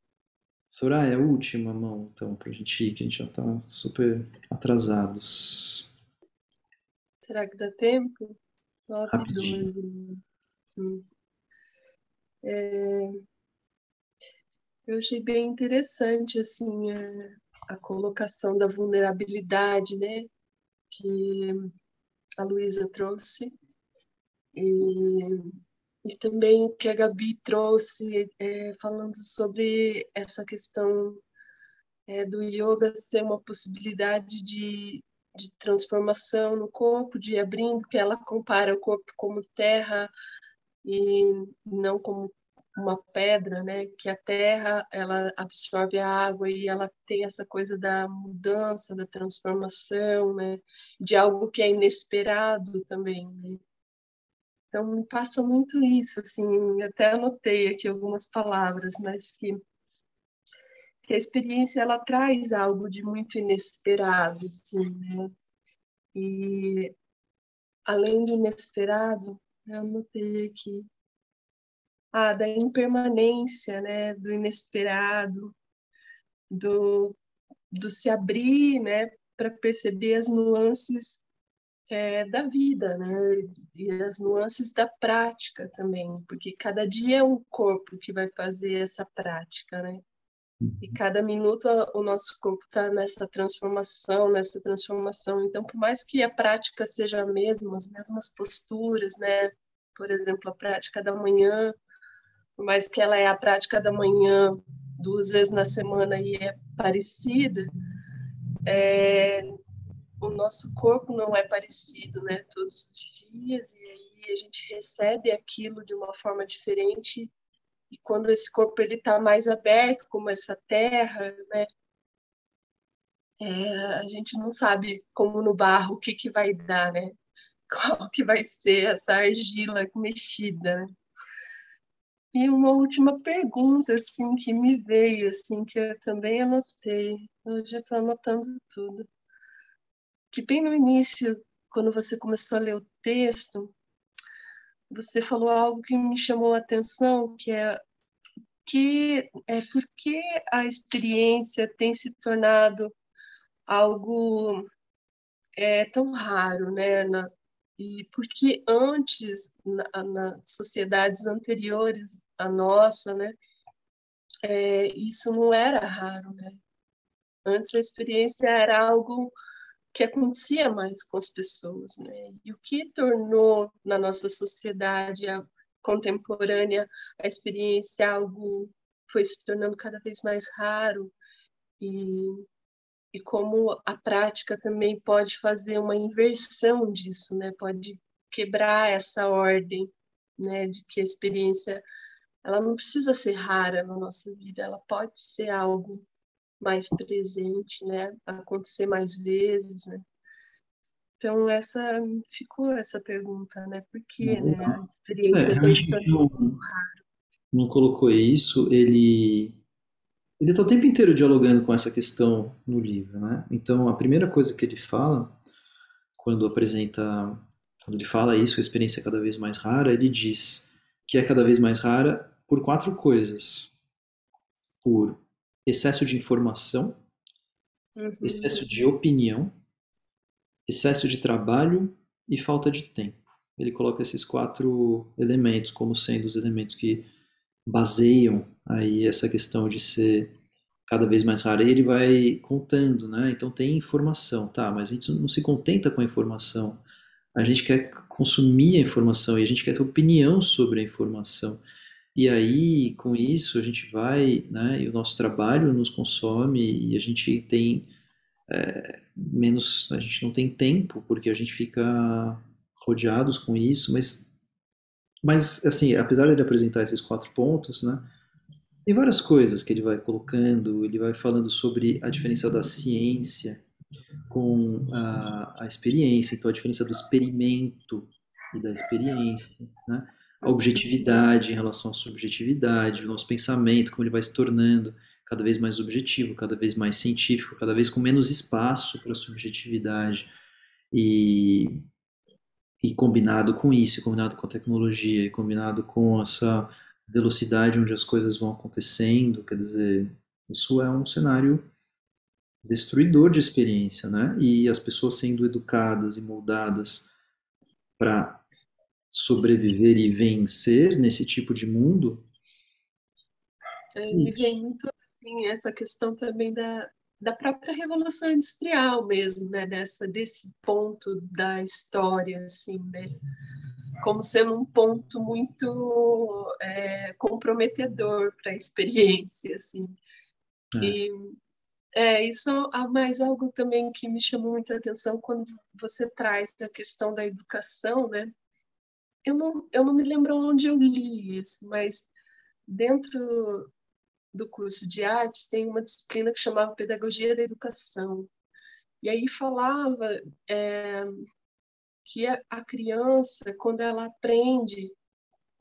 Soraya, a última mão, então, pra gente ir, que a gente já tá super atrasados. Será que dá tempo? Rapidinho. É, eu achei bem interessante assim a, colocação da vulnerabilidade, né, que a Luísa trouxe. E, e, também o que a Gabi trouxe é, falando sobre essa questão é, do yoga ser uma possibilidade de de transformação no corpo, de abrindo, que ela compara o corpo como terra e não como uma pedra, né? Que a terra ela absorve a água e ela tem essa coisa da mudança, da transformação, né? De algo que é inesperado também, né? Então me passa muito isso, assim. Até anotei aqui algumas palavras, mas que que a experiência ela traz algo de muito inesperado, assim, né? E além do inesperado, eu anotei aqui ah, da impermanência, né, do inesperado, do, do se abrir, né, para perceber as nuances é, da vida, né, e as nuances da prática também, porque cada dia é um corpo que vai fazer essa prática, né, e uhum. cada minuto o nosso corpo está nessa transformação, nessa transformação. Então, por mais que a prática seja a mesma, as mesmas posturas, né? Por exemplo, a prática da manhã, mais que ela é a prática da manhã duas vezes na semana e é parecida, é, o nosso corpo não é parecido, né? Todos os dias, e aí a gente recebe aquilo de uma forma diferente. E quando esse corpo ele está mais aberto, como essa terra, né? É, a gente não sabe como no barro o que que vai dar, né? Qual que vai ser essa argila mexida, né? E uma última pergunta, assim, que me veio, assim, que eu também anotei. Hoje estou anotando tudo. Que bem no início, quando você começou a ler o texto, você falou algo que me chamou a atenção, que é que é porque a experiência tem se tornado algo é, tão raro, né, na, e porque antes, na, nas sociedades anteriores à nossa, né, é, isso não era raro, né? Antes a experiência era algo que acontecia mais com as pessoas, né? E o que tornou na nossa sociedade contemporânea a experiência algo foi se tornando cada vez mais raro e e como a prática também pode fazer uma inversão disso, né? Pode quebrar essa ordem, né? De que a experiência ela não precisa ser rara na nossa vida, ela pode ser algo mais presente, né? Acontecer mais vezes, né? Então essa ficou essa pergunta, né? Por que, né? A experiência é, da história raro. Não colocou isso, ele ele está o tempo inteiro dialogando com essa questão no livro, né? Então, a primeira coisa que ele fala, quando apresenta, quando ele fala isso, a experiência é cada vez mais rara, ele diz que é cada vez mais rara por quatro coisas: por excesso de informação, uhum. excesso de opinião, excesso de trabalho e falta de tempo. Ele coloca esses quatro elementos como sendo os elementos que baseiam aí essa questão de ser cada vez mais rara. Ele vai contando, né? Então tem informação, tá? Mas a gente não se contenta com a informação. A gente quer consumir a informação e a gente quer ter opinião sobre a informação. E aí, com isso, a gente vai, né? E o nosso trabalho nos consome e a gente tem é, menos, a gente não tem tempo porque a gente fica rodeados com isso, mas mas, assim, apesar de ele apresentar esses quatro pontos, né, tem várias coisas que ele vai colocando, ele vai falando sobre a diferença da ciência com a, a experiência, então a diferença do experimento e da experiência, né, a objetividade em relação à subjetividade, o nosso pensamento, como ele vai se tornando cada vez mais objetivo, cada vez mais científico, cada vez com menos espaço para subjetividade. E e combinado com isso, combinado com a tecnologia, combinado com essa velocidade onde as coisas vão acontecendo, quer dizer, isso é um cenário destruidor de experiência, né? E as pessoas sendo educadas e moldadas para sobreviver e vencer nesse tipo de mundo. É, me vem muito assim essa questão também da, da própria revolução industrial mesmo, né? Dessa desse ponto da história, assim, né? Como sendo um ponto muito é, comprometedor para a experiência, assim. É. E é, isso mais algo também que me chamou muita atenção quando você traz a questão da educação, né? Eu não, eu não me lembro onde eu li isso, mas dentro do curso de artes tem uma disciplina que chamava Pedagogia da Educação. E aí falava é, que a criança, quando ela aprende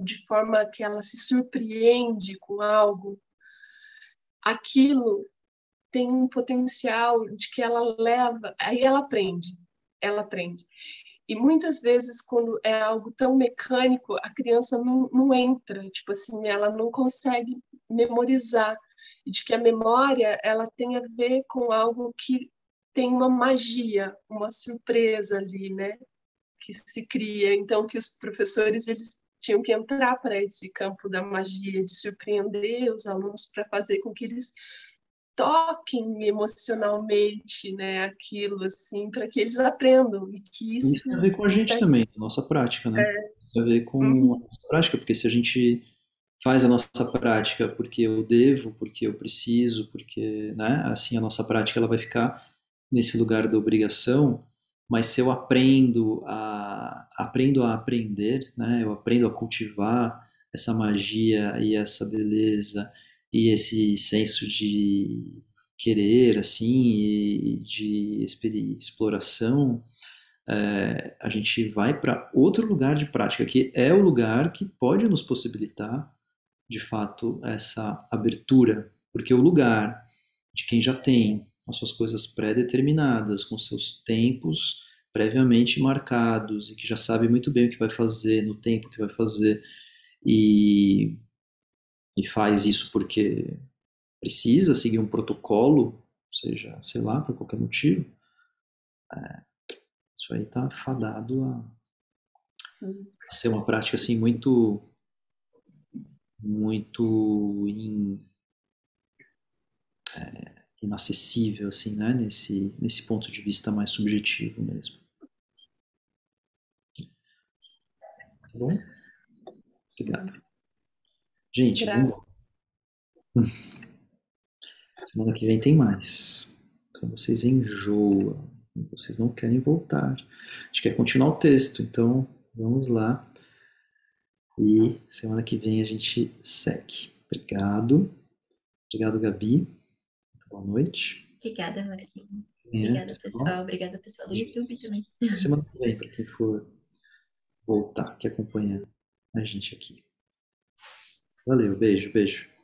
de forma que ela se surpreende com algo, aquilo tem um potencial de que ela leva, aí ela aprende, ela aprende. E muitas vezes, quando é algo tão mecânico, a criança não, não entra, tipo assim, ela não consegue memorizar. E de que a memória, ela tem a ver com algo que tem uma magia, uma surpresa ali, né? Que se cria. Então, que os professores, eles tinham que entrar para esse campo da magia, de surpreender os alunos para fazer com que eles toquem emocionalmente, né, aquilo assim, para que eles aprendam e que isso, isso tem a ver com a gente é... também, a nossa prática, né? É. Tem a ver com uhum. a prática, porque se a gente faz a nossa prática porque eu devo, porque eu preciso, porque, né, assim a nossa prática ela vai ficar nesse lugar da obrigação, mas se eu aprendo a aprendo a aprender, né, eu aprendo a cultivar essa magia e essa beleza e esse senso de querer, assim, e de exploração, é, a gente vai para outro lugar de prática, que é o lugar que pode nos possibilitar, de fato, essa abertura, porque o lugar de quem já tem as suas coisas pré-determinadas, com seus tempos previamente marcados e que já sabe muito bem o que vai fazer no tempo que vai fazer e e faz isso porque precisa seguir um protocolo, seja, sei lá, por qualquer motivo, é, isso aí está fadado a, a, ser uma prática assim muito muito in, é, inacessível assim, né? Nesse nesse ponto de vista mais subjetivo mesmo. Tá bom? Obrigado. Gente, vamos Semana que vem tem mais. Se vocês enjoam, vocês não querem voltar. A gente quer continuar o texto, então vamos lá. E semana que vem a gente segue. Obrigado. Obrigado, Gabi. Boa noite. Obrigada, Marquinhos. É, Obrigada, pessoal. Obrigada, pessoal do YouTube também. Semana que vem, para quem for voltar, que acompanha a gente aqui. Valeu, beijo, beijo.